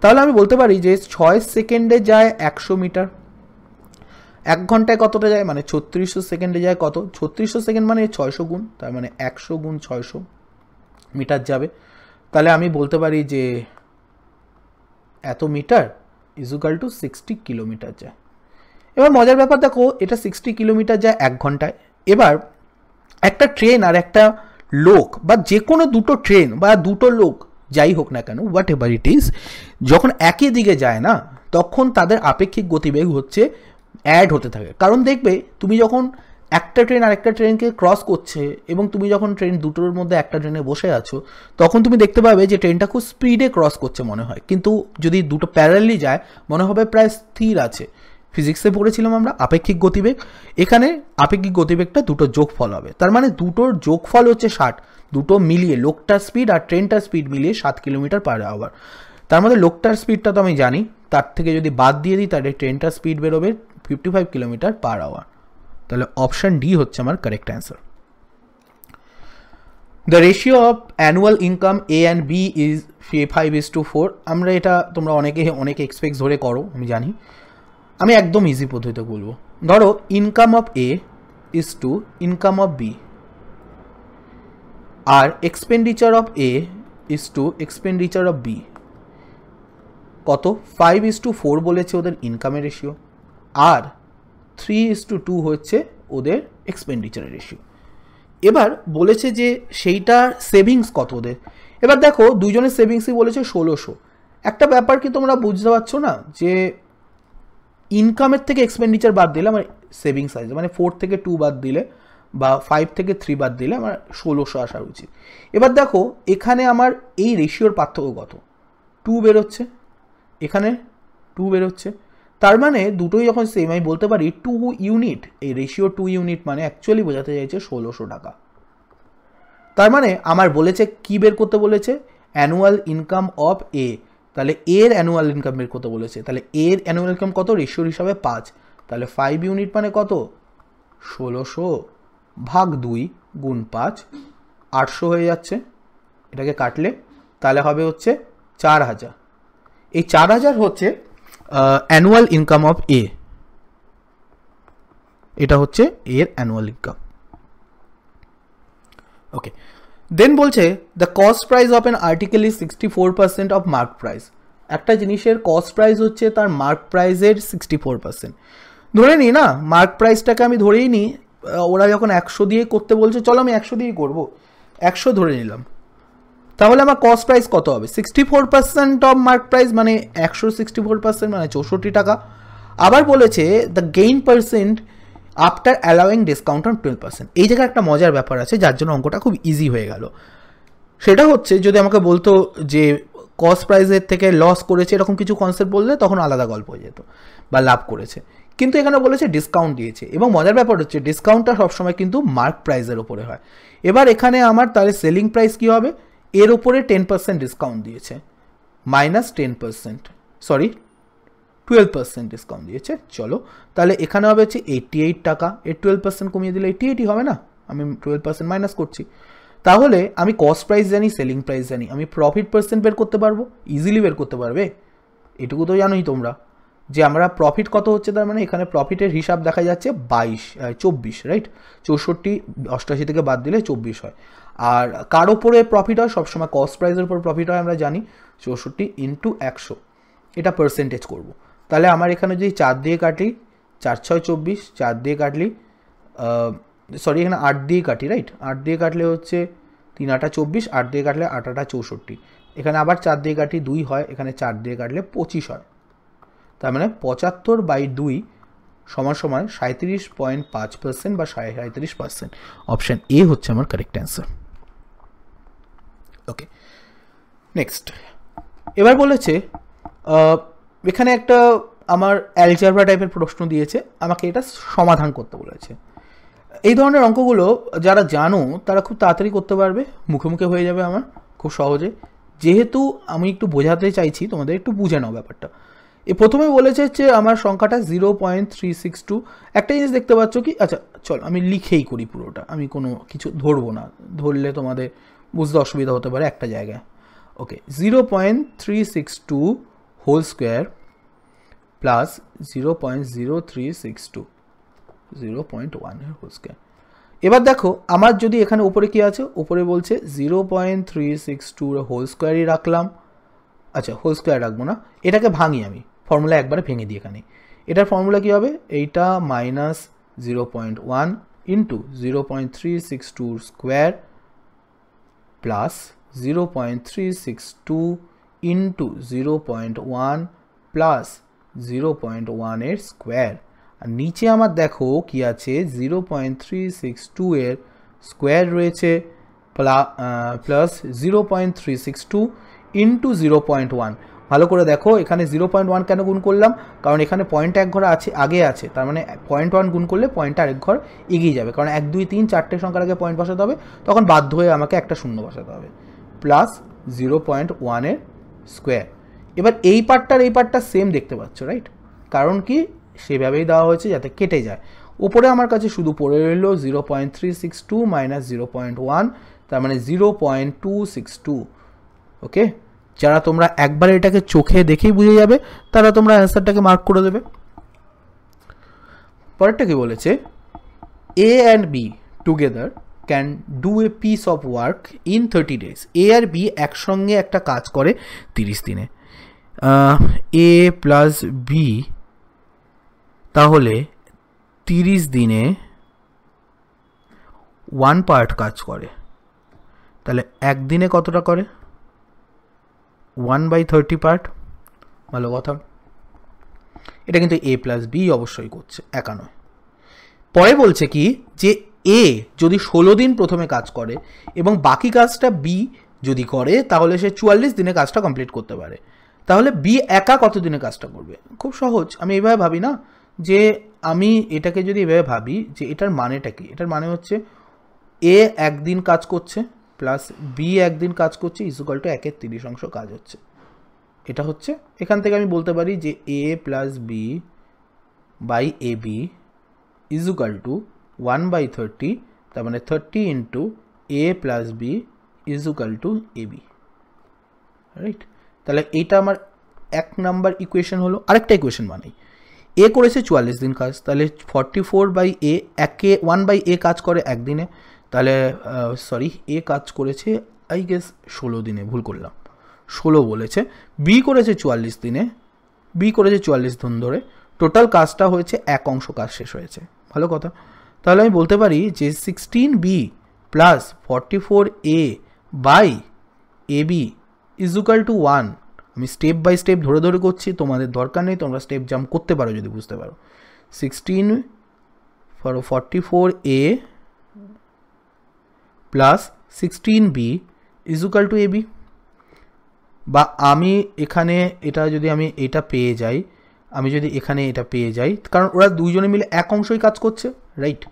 তাহলে আমি বলতে পারি যে, ছয় সেকেন্ডে যায় একশো মিটার। এক ঘন্টায় কতটা যায়? মানে ছত্রিশশো সেকেন্ডে যায় কত? ছত্রিশশো সেকেন্ড মানে ছয়শো গুণ, তার মানে একশো গুণ ছয়শো মিটার যাবে। তাহলে আমি বলতে পারি যে এত metre equal to sixty kilometre যায়। এবার মজার ব্যাপার দেখো, এটা সিক্সটি কিলোমিটার যায় এক ঘন্টায়। এবার একটা ট্রেন আর একটা লোক বা যে কোনো দুটো ট্রেন বা দুটো লোক, যাই হোক না কেন হোয়াট এভার ইট ইজ যখন একই দিকে যায় না, তখন তাদের আপেক্ষিক গতিবেগ হচ্ছে অ্যাড হতে থাকে। কারণ দেখবে, তুমি যখন একটা ট্রেন আরেকটা ট্রেনকে ক্রস করছে এবং তুমি যখন ট্রেন দুটোর মধ্যে একটা ট্রেনে বসে আছো, তখন তুমি দেখতে পাবে যে ট্রেনটা খুব স্পিডে ক্রস করছে মনে হয়। কিন্তু যদি দুটো প্যারালি যায়, মনে হবে প্রায় স্থির আছে। ফিজিক্সে পড়েছিলাম আমরা, আপেক্ষিক গতিবেগ। এখানে আপেক্ষিক গতিবেগটা দুটো যোগফল হবে। তার মানে দুটোর যোগফল হচ্ছে ষাট। দুটো মিলিয়ে লোকটার স্পিড আর ট্রেনটার স্পিড মিলিয়ে সাত কিলোমিটার পার আওয়ার তার মধ্যে লোকটার স্পিডটা তো আমি জানি। তার থেকে যদি বাদ দিয়ে দিই, তাহলে ট্রেনটার স্পিড বেরোবে fifty five kilometre per hour তাহলে অপশান ডি হচ্ছে আমার correct answer the ratio of annual income A and B is five five is to four আমরা এটা তোমরা অনেকে অনেকে এক্সপেক্ট ধরে করো, আমি জানি। আমি একদম ইজি পদ্ধতিতে বলব। ধরো income of A is to income of B R expenditure of A is to expenditure of B কত? ফাইভ ইজ টু ফোর বলেছে ওদের ইনকামের রেশিও আর থ্রি ইজ টু টু হচ্ছে ওদের এক্সপেন্ডিচারের রেশিও এবার বলেছে যে সেইটার সেভিংস কত ওদের? এবার দেখো দুজনের সেভিংসই বলেছে ষোলোশো। একটা ব্যাপার কি তোমরা বুঝতে পারছ না? যে ইনকামের থেকে এক্সপেন্ডিচার বাদ দিলে আমার সেভিংস আসবে মানে ফোর থেকে টু বাদ দিলে বা ফাইভ থেকে থ্রি বাদ দিলে আমার ষোলোশো আসা উচিত। এবার দেখো, এখানে আমার এই রেশিওর পার্থক্য কত? টু বেরোচ্ছে। এখানে টু বেরোচ্ছে। তার মানে দুটোই যখন সেম আমি বলতে পারি টু ইউনিট এই রেশিও টু ইউনিট মানে অ্যাকচুয়ালি বোঝাতে চাইছে ষোলোশো টাকা। তার মানে আমার বলেছে কি বের করতে বলেছে? অ্যানুয়াল ইনকাম অফ এ তাহলে এর অ্যানুয়াল ইনকাম বের করতে বলেছে। তাহলে এর অ্যানুয়াল ইনকাম কত? রেশিওর হিসাবে পাঁচ। তাহলে ফাইভ ইউনিট মানে কত? ষোলোশো ভাগ দুই গুণ পাঁচ, আটশো হয়ে যাচ্ছে। এটাকে কাটলে তাহলে হবে হচ্ছে চার হাজার। এই চার হাজার হচ্ছে অ্যানুয়াল ইনকাম অফ এ এটা হচ্ছে এর অ্যানুয়াল ইনকাম ওকে দেন বলছে the cost price of an article is sixty four percent of mark price একটা জিনিসের কস্ট প্রাইস হচ্ছে তার মার্ক প্রাইসের সিক্সটি ফোর পার্সেন্ট ধরে নিই না মার্ক প্রাইসটাকে আমি ধরেই নিই ওরা যখন একশো দিয়ে করতে বলছে, চলো আমি একশো দিয়েই করব। একশো ধরে নিলাম। তাহলে আমার কস্ট প্রাইস কত হবে? Sixty four percent of mark price মানে একশো সিক্সটি ফোর পার্সেন্ট মানে চৌষট্টি টাকা। আবার বলেছে the gain percent after allowing discount on twelve percent এই জায়গায় একটা মজার ব্যাপার আছে, যার জন্য অঙ্কটা খুব ইজি হয়ে গেল। সেটা হচ্ছে, যদি আমাকে বলতো যে কস্ট প্রাইসের থেকে লস করেছে, এরকম কিছু কনসেপ্ট বললে তখন আলাদা গল্প হয়ে যেত বা লাভ করেছে। কিন্তু এখানে বলেছে ডিসকাউন্ট দিয়েছে এবং মজার ব্যাপার হচ্ছে ডিসকাউন্টটা সবসময় কিন্তু মার্ক প্রাইসের ওপরে হয়। এবার এখানে আমার তাহলে সেলিং প্রাইস কী হবে? এর ওপরে টেন পার্সেন্ট ডিসকাউন্ট দিয়েছে minus ten percent sorry twelve percent discount দিয়েছে। চলো, তাহলে এখানে হবে হচ্ছে এইট্টি এইট টাকা। এর টুয়েলভ পার্সেন্ট কমিয়ে দিলে এইট্টি এইটই হবে না? আমি টুয়েলভ পার্সেন্ট মাইনাস করছি। তাহলে আমি কস্ট প্রাইস জানি সেলিং প্রাইস জানি, আমি প্রফিট পার্সেন্ট বের করতে পারব? ইজিলি বের করতে পারবে? এটুকু তো জানোই তোমরা। যে আমরা প্রফিট কত হচ্ছে তার মানে এখানে প্রফিটের হিসাব দেখা যাচ্ছে বাইশ চব্বিশ রাইট চৌষট্টি, অষ্টাশি থেকে বাদ দিলে চব্বিশ হয়। আর কার ওপরে প্রফিট হয়? সবসময় কস্ট প্রাইসের উপর প্রফিট হয়, আমরা জানি। চৌষট্টি ইন্টু একশো। এটা পার্সেন্টেজ করব। তাহলে আমার এখানে যদি চার দিয়ে কাটি, চার ছয় চব্বিশ, চার দিয়ে কাটলি সরি এখানে আট দিয়ে কাটি রাইট আট দিয়ে কাটলে হচ্ছে তিন আটা চব্বিশ, আট দিয়ে কাটলে আট আটা চৌষট্টি। এখানে আবার চার দিয়ে কাটি দুই হয়, এখানে চার দিয়ে কাটলে পঁচিশ হয়। তার মানে পঁচাত্তর বাই দুই সমান সমান সাঁত্রিশ পয়েন্ট পাঁচ পার্সেন্ট বা সাড়ে সাঁত্রিশ পার্সেন্ট অপশান এ হচ্ছে আমার কারেক্ট অ্যান্সার ওকে নেক্সট এবার বলেছে এখানে একটা আমার অ্যালজারবা টাইপের প্রশ্ন দিয়েছে, আমাকে এটা সমাধান করতে বলেছে। এই ধরনের অঙ্কগুলো যারা জানো, তারা খুব তাড়াতাড়ি করতে পারবে মুখে মুখে হয়ে যাবে আমার, খুব সহজে। যেহেতু আমি একটু বোঝাতে চাইছি, তোমাদের একটু বুঝে নাও ব্যাপারটা। এ প্রথমে বলেছে যে, আমার সংখ্যাটা zero point three six two একটা জিনিস দেখতে পাচ্ছ কি? আচ্ছা চল, আমি লিখেই করি পুরোটা, আমি কোনো কিছু ধরবো না। ধরলে তোমাদের বুঝতে অসুবিধা হতে পারে একটা জায়গায়। Okay zero point three six two whole square plus zero point zero three six two zero point ওয়ানের হোল স্কোয়ার এবার দেখো, আমার যদি এখানে উপরে কি আছে? উপরে বলছে জিরো পয়েন্ট থ্রি সিক্স টুর হোল স্কোয়ারই রাখলাম। আচ্ছা হোল স্কোয়ার রাখব না। এটাকে ভাঙি আমি। ফর্মুলা একবারে ভেঙে দিই এখানে। এটার ফর্মুলা কী হবে? এইটা minus zero point one into zero point three six টুর square into zero point one plus zero point ওয়ানের স্কোয়ার আর নিচে আমার দেখো কি আছে zero point three six two এর স্কোয়ার রয়েছে plus zero point three six two into zero point one ভালো করে দেখো, এখানে জিরো পয়েন্ট ওয়ান কেন গুণ করলাম? কারণ এখানে পয়েন্ট এক ঘর আছে, আগে আছে। তার মানে পয়েন্ট ওয়ান গুণ করলে পয়েন্টটা আরেক ঘর এগিয়ে যাবে। কারণ এক, দুই, তিন, চারটে সংখ্যার আগে পয়েন্ট বসাতে হবে, তখন বাধ্য হয়ে আমাকে একটা শূন্য বসাতে হবে। প্লাস জিরো পয়েন্ট ওয়ানের স্কোয়ার এবার এই পার্টটার এই পার্টটা সেম দেখতে পাচ্ছ রাইট কারণ কি? সেভাবেই দেওয়া হয়েছে যাতে কেটে যায়। উপরে আমার কাছে শুধু পড়ে রইল zero point three six two minus zero point one তার মানে zero point two six two okay যারা তোমরা একবার এটাকে চোখে দেখেই বুঝে যাবে, তারা তোমরা অ্যান্সারটাকে মার্ক করে দেবে। পরেরটা কি বলেছে? A and B together can do a piece of work in thirty days A R B একসঙ্গে একটা কাজ করে তিরিশ দিনে। এ প্লাস বি তাহলে তিরিশ দিনে ওয়ান পার্ট কাজ করে। তাহলে একদিনে কতটা করে? ওয়ান বাই থার্টি পার্ট ভালো কথা। এটা কিন্তু এ প্লাস বি অবশ্যই করছে, একা নয়। পরে বলছে কি, যে এ যদি ষোলো দিন প্রথমে কাজ করে এবং বাকি কাজটা বি যদি করে, তাহলে সে চুয়াল্লিশ দিনে কাজটা কমপ্লিট করতে পারে। তাহলে বি একা কত দিনে কাজটা করবে? খুব সহজ, আমি এইভাবে ভাবি না যে আমি এটাকে যদি এভাবে ভাবি যে এটার মানেটা কি? এটার মানে হচ্ছে এ একদিন কাজ করছে প্লাস বি একদিন কাজ করছে ইজুকাল টু একের তিরিশ অংশ কাজ হচ্ছে। এটা হচ্ছে, এখান থেকে আমি বলতে পারি যে A plus B by A B equal to one by thirty তার মানে thirty into A plus B equal to A B right তাহলে এইটা আমার এক নাম্বার ইকুয়েশন হলো, আরেকটা ইকুয়েশন বানাই এ করেছে চুয়াল্লিশ দিন কাজ, তাহলে ফর্টি ফোর বাই এ একে ওয়ান বাই এ কাজ করে একদিনে। তাহলে সরি এ কাজ করেছে আই গেস ষোলো দিনে, ভুল করলাম। ষোলো বলেছে বি করেছে চুয়াল্লিশ দিনে বি করেছে চুয়াল্লিশ দিন ধরে টোটাল কাজটা হয়েছে এক অংশ কাজ শেষ হয়েছে। ভালো কথা। তাহলে আমি বলতে পারি যে sixteen B plus forty four A by A B equal to one আমি স্টেপ বাই স্টেপ ধরে ধরে করছি, তোমাদের দরকার নেই, তোমরা স্টেপ জাম্প করতে পারো যদি বুঝতে পারো। Sixteen for forty four A plus sixteen B equal to A B আমি এখানে এটা যদি আমি এটা পেয়ে যাই, আমি যদি এখানে এটা পেয়ে যাই, কারণ ওরা দুইজনে মিলে এক অংশই কাজ করছে রাইট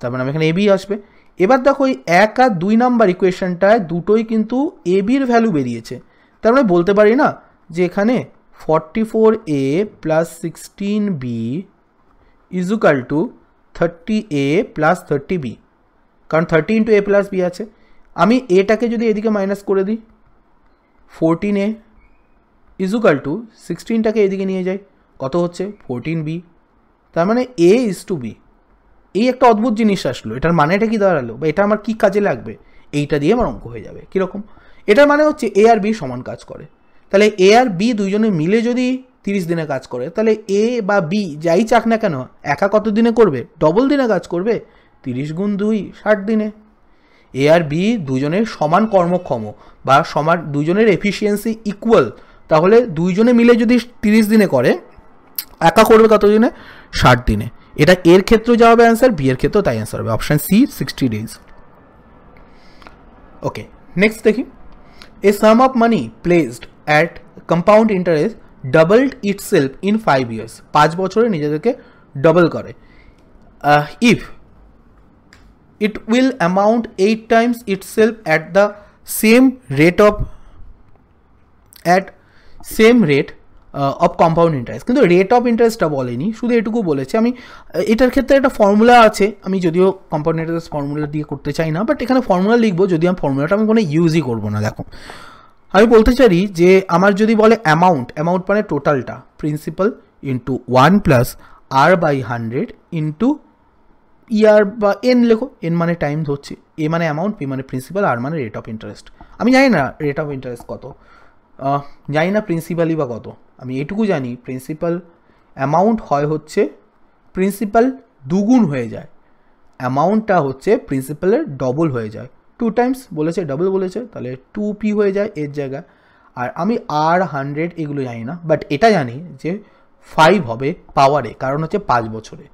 তার মানে আমি এখানে এবি আসবে। এবার দেখো এই এক আর দুই নাম্বার ইকুয়েশনটায় দুটোই কিন্তু এবির ভ্যালু বেরিয়েছে। তার মানে বলতে পারি না যে এখানে forty four A plus sixteen B equal to thirty A plus thirty B কারণ thirty into A plus B আছে। আমি এটাকে যদি এদিকে মাইনাস করে দিই ফোরটিন এ ইজুকাল টু সিক্সটিনটাকে এদিকে নিয়ে যাই, কত হচ্ছে? ফোরটিন বি তার মানে এ ইজ টু বি এই একটা অদ্ভুত জিনিস আসলো। এটার মানেটা কি দাঁড়াল? বা এটা আমার কি কাজে লাগবে? এইটা দিয়ে আমার অঙ্ক হয়ে যাবে, কীরকম? এটার মানে হচ্ছে এ আর বি সমান কাজ করে। তাহলে এ আর বি দুইজনে মিলে যদি তিরিশ দিনে কাজ করে, তাহলে এ বা বি যাই চাক না কেন, একা কত দিনে করবে? ডবল দিনে কাজ করবে? তিরিশ গুণ দুই, ষাট দিনে। এ আর বি দুজনের সমান কর্মক্ষম বা সমান দুজনের এফিসিয়েন্সি ইকুয়াল তাহলে দুইজনে মিলে যদি তিরিশ দিনে করে, একা করবে কত দিনে ষাট দিনে। এটা এর ক্ষেত্রেও যা হবে অ্যান্সার বি এর ক্ষেত্রেও তাই অ্যান্সার হবে। Option C sixty days okay next দেখি। A sum of money placed at compound interest doubled itself in five years পাঁচ বছরে নিজেদেরকে ডবল করে। If it will amount 8 times itself at the same rate of, at same rate of compound interest কিন্তু rate of ইন্টারেস্টটা বলেনি, শুধু এটুকু বলেছে। আমি এটার ক্ষেত্রে একটা ফর্মুলা আছে। আমি যদিও কম্পাউন্ড ইন্টারেস্ট ফর্মুলা দিয়ে করতে চাই না বাট এখানে ফর্মুলা লিখব। যদি আমি ফর্মুলাটা আমি কোনো ইউজই করব না, দেখো। আমি বলতে চাই যে, আমার যদি বলে অ্যামাউন্ট অ্যামাউন্ট মানে টোটালটা principal into one plus R by hundred into year বা এন লেখো, এন মানে টাইম ধরছি, এ মানে অ্যামাউন্ট পি মানে প্রিন্সিপাল আর মানে রেট অফ ইন্টারেস্ট আমি জানি না রেট অফ ইন্টারেস্ট কত। জানি না প্রিন্সিপালই বা কত। আমি এটুকু জানি প্রিন্সিপাল অ্যামাউন্ট হয় হচ্ছে প্রিন্সিপাল দুগুণ হয়ে যায়। অ্যামাউন্টটা হচ্ছে প্রিন্সিপালের ডবল হয়ে যায়। টু টাইমস বলেছে ডবল বলেছে, তাহলে টু পি হয়ে যায় এর জায়গায় আর আমি আর হান্ড্রেড এগুলো জানি না বাট এটা জানি যে ফাইভ হবে পাওয়ারে কারণ হচ্ছে পাঁচ বছরে।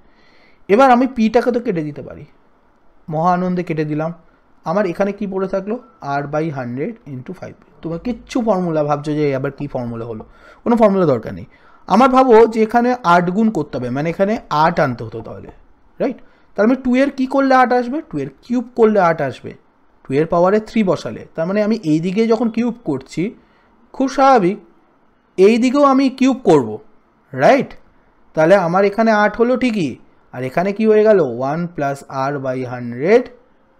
এবার আমি পিটাকে তো কেটে দিতে পারি। মহা আনন্দে কেটে দিলাম। আমার এখানে কি পড়ে থাকল? R by hundred into five তোমার কিচ্ছু ফর্মুলা ভাবছ যে আবার কি ফর্মুলা হলো। কোনো ফর্মুলা দরকার নেই। আমার ভাবো যে এখানে আট গুণ করতে হবে মানে এখানে আট আনতে হতো তাহলে রাইট তার মানে টু এর কী করলে আট আসবে? টু এর কিউব করলে আট আসবে। টু এর পাওয়ারে থ্রি বসালে। তার মানে আমি এই দিকে যখন কিউব করছি, খুব স্বাভাবিক, এই দিকেও আমি কিউব করব রাইট তাহলে আমার এখানে আট হলো ঠিকই। আর এখানে কি হয়ে গেল? One plus R by hundred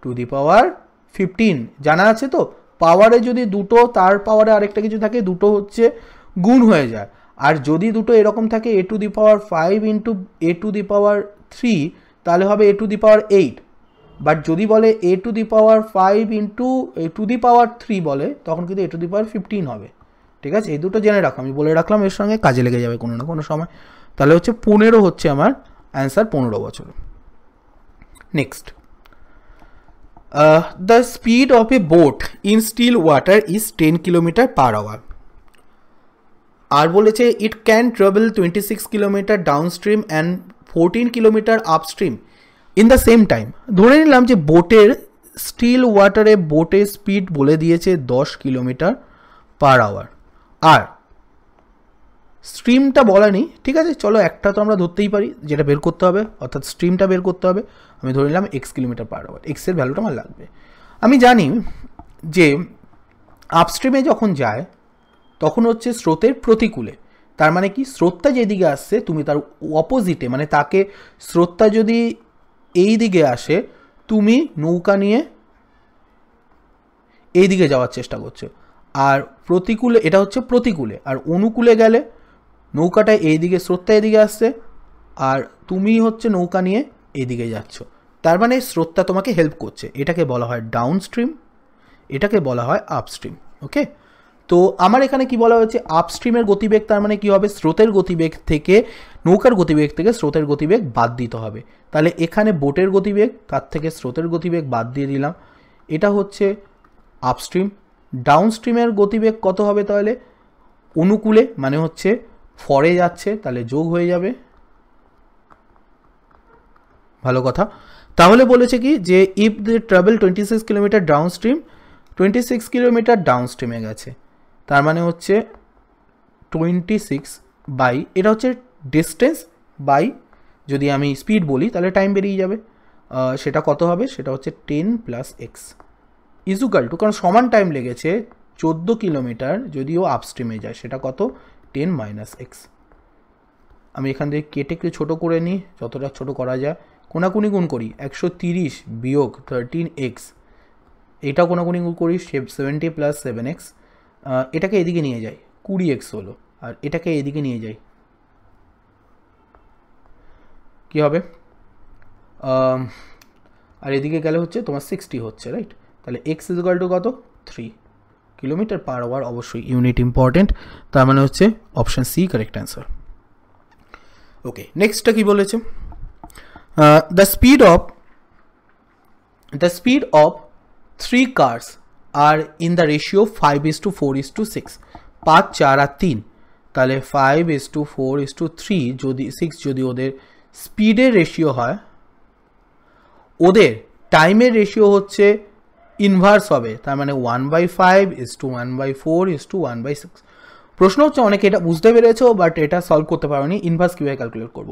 to the power fifteen. জানা আছে তো? পাওয়ারে যদি দুটো, তার পাওয়ারে আরেকটা কিছু থাকে, দুটো হচ্ছে গুণ হয়ে যায়। আর যদি দুটো এরকম থাকে, A to the power five into A to the power three, তাহলে হবে A to the power eight. But যদি বলে A to the power five into A to the power three বলে, তখন কিন্তু এ টু দি পাওয়ার ফিফটিন হবে। ঠিক আছে? এই দুটো জেনে রাখো। আমি বলে রাখলাম, এর সঙ্গে কাজে লেগে যাবে কোনো না কোনো সময়। তাহলে হচ্ছে পনেরো হচ্ছে আমার অ্যান্সার পনেরো বছর। Next the speed of a boat in still water is ten kilometre per hour আর বলেছে it can travel twenty six kilometre downstream and fourteen kilometre upstream in the same time ধরে নিলাম যে বোটের স্টিল ওয়াটারে বোটের speed বলে দিয়েছে দশ kilometre per hour আর স্ট্রিমটা বলা নেই, ঠিক আছে? চলো একটা তো আমরা ধরতেই পারি, যেটা বের করতে হবে, অর্থাৎ স্ট্রিমটা বের করতে হবে। আমি ধরে নিলাম এক্স কিলোমিটার পার আওয়ার এক্সের ভ্যালুটা আমার লাগবে। আমি জানি যে আপস্ট্রিমে যখন যায়, তখন হচ্ছে স্রোতের প্রতিকূলে। তার মানে কি? স্রোতটা যেদিকে আসছে, তুমি তার অপোজিটে মানে তাকে স্রোতটা যদি এই দিকে আসে, তুমি নৌকা নিয়ে এই দিকে যাওয়ার চেষ্টা করছ। আর প্রতিকূলে, এটা হচ্ছে প্রতিকূলে। আর অনুকূলে গেলে নৌকাটা এইদিকে স্রোতটা এদিকে আসছে, আর তুমি হচ্ছে নৌকা নিয়ে এদিকে যাচ্ছ। তার মানে স্রোতটা তোমাকে হেল্প করছে। এটাকে বলা হয় ডাউন স্ট্রিম এটাকে বলা হয় আপস্ট্রিম ওকে তো আমার এখানে কি বলা হয়েছে? আপস্ট্রিমের গতিবেগ, তার মানে কি হবে? স্রোতের গতিবেগ থেকে, নৌকার গতিবেগ থেকে স্রোতের গতিবেগ বাদ দিতে হবে। তাহলে এখানে বোটের গতিবেগ, তার থেকে স্রোতের গতিবেগ বাদ দিয়ে দিলাম। এটা হচ্ছে আপস্ট্রিম ডাউনস্ট্রিমের গতিবেগ কত হবে তাহলে? অনুকূলে মানে হচ্ছে ফরে যাচ্ছে, তাহলে যোগ হয়ে যাবে। ভালো কথা। তাহলে বলেছে কি যে if the travel twenty six kilometre downstream twenty six kilometre down স্ট্রিমে গেছে। তার মানে হচ্ছে টোয়েন্টি সিক্স বাই এটা হচ্ছে ডিস্টেন্স বাই যদি আমি স্পিড বলি, তাহলে টাইম বেরিয়ে যাবে। সেটা কত হবে? সেটা হচ্ছে ten plus X equal to কারণ সমান টাইম লেগেছে, চোদ্দ কিলোমিটার যদিও আপস্ট্রিমে যায়, সেটা কত? Ten minus X. আমি এখান থেকে কেটে একটু ছোটো করে নিই, যতটা ছোট করা যায়। কোনাকুনি গুণ করি, একশো তিরিশ বিয়োগ থার্টিন এক্স এটা কোনাকুনি গুণ করি সেভেন্টি প্লাস সেভেন এক্স এটাকে এদিকে নিয়ে যাই, কুড়ি এক্স হলো, আর এটাকে এদিকে নিয়ে যাই। কি হবে? আর এদিকে গেলে হচ্ছে তোমার সিক্সটি হচ্ছে রাইট তাহলে এক্স ইজুকাল টু কত? থ্রি কিলোমিটার পার আওয়ার অবশ্যই ইউনিট ইম্পর্টেন্ট তার মানে হচ্ছে option C correct answer okay নেক্সটটা কি বলেছে? The speed of the speed of three cars are in the ratio 5 is to 4 is to 6 পাঁচ, চার আর তিন। তাহলে five is to four is to three যদি সিক্স যদি ওদের স্পিডের রেশিও হয়, ওদের টাইমের রেশিও হচ্ছে ইনভার্স হবে, তার মানে one by five is to one by four is to one by six প্রশ্ন হচ্ছে, অনেকে এটা বুঝতে পেরেছ বাট এটা সলভ করতে পারোনি ইনভার্স কীভাবে ক্যালকুলেট করব?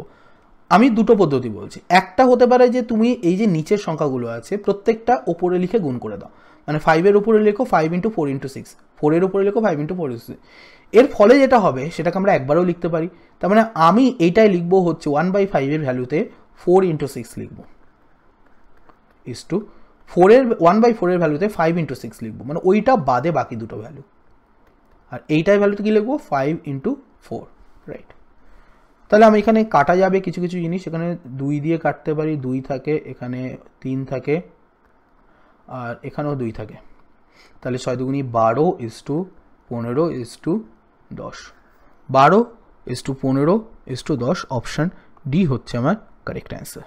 আমি দুটো পদ্ধতি বলছি। একটা হতে পারে যে, তুমি এই যে নিচের সংখ্যাগুলো আছে, প্রত্যেকটা ওপরে লিখে গুণ করে দাও। মানে ফাইভের উপরে লেখো five into four into six ফোরের উপরে লেখো five into four into six এর ফলে যেটা হবে, সেটাকে আমরা একবারও লিখতে পারি। তার মানে আমি এইটাই লিখব হচ্ছে ওয়ান বাই ফাইভের ভ্যালুতে ফোর ইন্টু সিক্স লিখব। ইস টু ফোরের ওয়ান বাই ফোরের ভ্যালুতে ফাইভ ইন্টু সিক্স লিখব। মানে ওইটা বাদে বাকি দুটো ভ্যালু আর এইটার ভ্যালুতে কী লিখব? ফাইভ ইন্টু ফোর রাইট তাহলে আমি এখানে কাটা যাবে কিছু কিছু জিনিস। এখানে দুই দিয়ে কাটতে পারি, দুই থাকে, এখানে তিন থাকে, আর এখানেও দুই থাকে। তাহলে ছয় দুগুনি বারো ইস টু পনেরো ইস টু দশ। বারো ইস টু পনেরো ইস টু দশ অপশান ডি হচ্ছে আমার কারেক্ট অ্যান্সার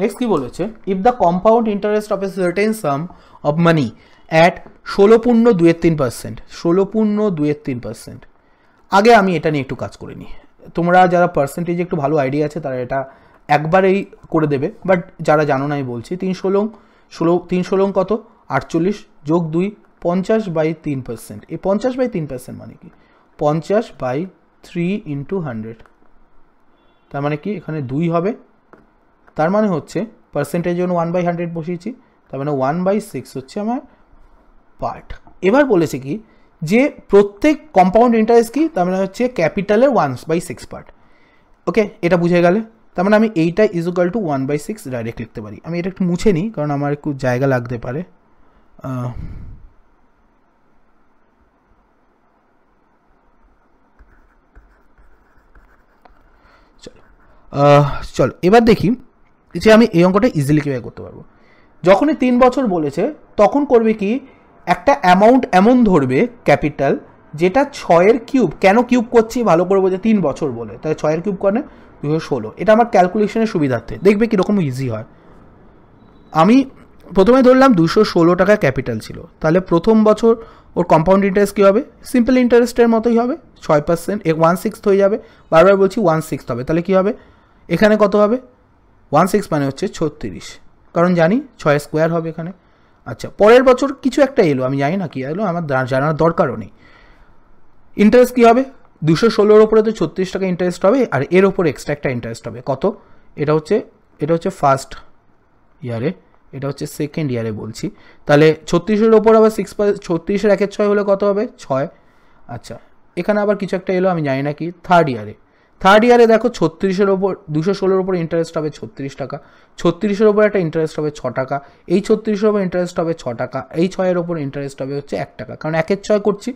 নেক্সট কি বলেছে? If the compound interest of a certain sum of money at ষোলো পূর্ণ দুয়ের তিন পার্সেন্ট ষোলো পূর্ণ দুয়ের তিন পার্সেন্ট আগে আমি এটা নিয়ে একটু কাজ করে নিই। তোমরা যারা পার্সেন্টেজ একটু ভালো আইডিয়া আছে, তারা এটা একবারেই করে দেবে। বাট যারা জানো না, আমি বলছি, তিন ষোলং, ষোলো, তিন ষোলং কত? আটচল্লিশ যোগ দুই, পঞ্চাশ বাই তিন পার্সেন্ট এই পঞ্চাশ বাই তিন পার্সেন্ট মানে কি? পঞ্চাশ বাই থ্রি ইন্টু হান্ড্রেড তার মানে কি? এখানে দুই হবে। তার মানে হচ্ছে পার্সেন্টেজ জন্য ওয়ান বাই হান্ড্রেড বসিয়েছি তার মানে ওয়ান বাই সিক্স হচ্ছে আমার পার্ট এবার বলেছে কি যে প্রত্যেক কম্পাউন্ড ইন্টারেস্ট কি তার মানে হচ্ছে ক্যাপিটালের one by six part okay এটা বুঝে গেলে? তার মানে আমি এইটা equal to one by six direct লিখতে পারি। আমি এটা একটু মুছে নিই কারণ আমার একটু জায়গা লাগতে পারে। আহ, চলো। আহ, চলো এবার দেখি যে আমি এই অঙ্কটা ইজিলি কীভাবে করতে পারব। যখনই তিন বছর বলেছে, তখন করবে কি? একটা অ্যামাউন্ট এমন ধরবে ক্যাপিটাল যেটা ছয়ের কিউব কেন কিউব করছি? ভালো করে বোঝে, তিন বছর বলে। তাই ছয়ের কিউব করে দুশো ষোলো। এটা আমার ক্যালকুলেশনের সুবিধার্থে। দেখবে কীরকম ইজি হয়। আমি প্রথমে ধরলাম দুশো ষোলো টাকা ক্যাপিটাল ছিল। তাহলে প্রথম বছর ওর কম্পাউন্ড ইন্টারেস্ট কী হবে? সিম্পল ইন্টারেস্টের মতোই হবে। ছয় পার্সেন্ট ওয়ান সিক্স হয়ে যাবে। বারবার বলছি ওয়ান সিক্স হবে। তাহলে কী হবে? এখানে কত হবে? ওয়ান সিক্স মানে হচ্ছে ছত্রিশ। কারণ জানি ছয় স্কোয়ার হবে এখানে। আচ্ছা পরের বছর কিছু একটা এলো, আমি জানি না কি এলো, আমার জানার দরকারও নেই। ইন্টারেস্ট কী হবে? দুশো ষোলোর ওপরে তো ছত্রিশ টাকা ইন্টারেস্ট হবে, আর এর ওপর এক্সট্রা একটা ইন্টারেস্ট হবে। কত? এটা হচ্ছে এটা হচ্ছে ফার্স্ট ইয়ারে এটা হচ্ছে সেকেন্ড ইয়ারে বলছি। তাহলে ছত্রিশের ওপর আবার সিক্স ছত্রিশের একের ছয় হলে কত হবে? ছয়। আচ্ছা এখানে আবার কিছু একটা এলো, আমি জানি না কি থার্ড ইয়ারে থার্ড ইয়ারে দেখো ছত্রিশের ওপর, দুশো ষোলোর ওপর ইন্টারেস্ট হবে ছত্রিশ টাকা। ছত্রিশের ওপর একটা ইন্টারেস্ট হবে ছ টাকা। এই ছত্রিশের ওপর ইন্টারেস্ট হবে ছ টাকা। এই ছয়ের ওপর ইন্টারেস্ট হবে হচ্ছে এক টাকা। কারণ একের ছয় করছি।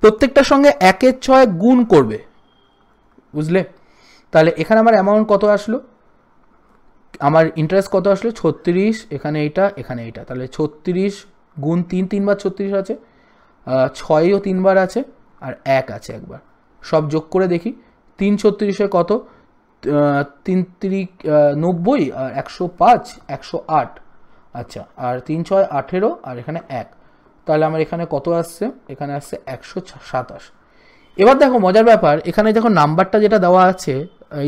প্রত্যেকটার সঙ্গে একের ছয় গুণ করবে। বুঝলে? তাহলে এখানে আমার অ্যামাউন্ট কত আসলো? আমার ইন্টারেস্ট কত আসলো? ছত্রিশ, এখানে এইটা এখানে এইটা। তাহলে ছত্রিশ গুণ তিন, তিনবার ছত্রিশ আছে। ছয়ও তিনবার আছে, আর এক আছে একবার। সব যোগ করে দেখি। তিন ছত্রিশে কত তিন তিরিক নব্বই আর একশো পাঁচ, একশো আট। আচ্ছা আর তিন ছয় আঠেরো, আর এখানে এক। তাহলে আমার এখানে কত আসছে? এখানে আসছে একশো সাতাশ। এবার দেখো, মজার ব্যাপার, এখানে দেখো নাম্বারটা যেটা দেওয়া আছে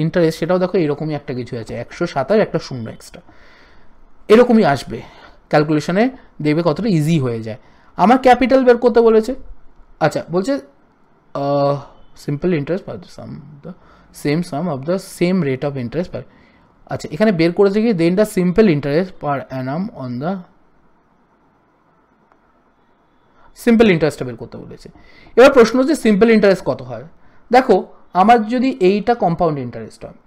ইন্টারেস্ট সেটাও দেখো এরকমই একটা কিছু আছে। একশো সাতাশ, একটা শূন্য এক্সট্রা এরকমই আসবে। ক্যালকুলেশনে দেখবে কতটা ইজি হয়ে যায়। আমার ক্যাপিটাল বের করতে বলেছে। আচ্ছা বলছে simple interest per sum the same sum of the same rate of interest per আচ্ছা এখানে বের করেছে কি? Then the simple interest per annum on the simple ইন্টারেস্টটা বের করতে বলেছে। এবার প্রশ্ন হচ্ছে সিম্পল ইন্টারেস্ট কত হয়? দেখো, আমার যদি এইটা কম্পাউন্ড ইন্টারেস্ট হয়,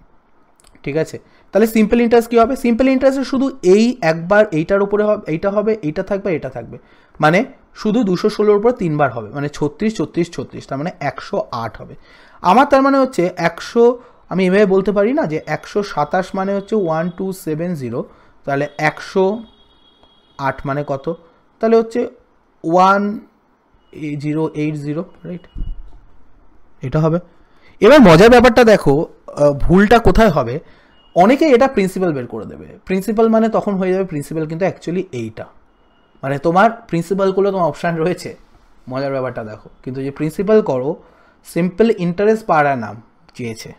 ঠিক আছে? তাহলে সিম্পল ইন্টারেস্ট কী হবে? সিম্পল ইন্টারেস্টে শুধু এই একবার এইটার উপরে হবে, এইটা হবে, এইটা থাকবে এটা থাকবে। মানে শুধু দুশো ষোলোর উপর তিনবার হবে মানে ছত্রিশ ছত্রিশ ছত্রিশ, তার মানে একশো আট হবে। আমার তার মানে হচ্ছে একশো, আমি এভাবে বলতে পারি না যে একশো সাতাশ মানে হচ্ছে ওয়ান টু সেভেন জিরো তাহলে একশো আট মানে কত? তাহলে হচ্ছে one zero eight zero right এটা হবে। এবার মজার ব্যাপারটা দেখো ভুলটা কোথায় হবে? অনেকে এটা প্রিন্সিপাল বের করে দেবে। প্রিন্সিপাল মানে তখন হয়ে যাবে প্রিন্সিপাল কিন্তু অ্যাকচুয়ালি এইটা। মানে তোমার প্রিন্সিপালগুলো তোমার অপশান রয়েছে। মজার ব্যাপারটা দেখো। কিন্তু যে প্রিন্সিপাল করো সিম্পল ইন্টারেস্ট পার নাম চেয়েছে।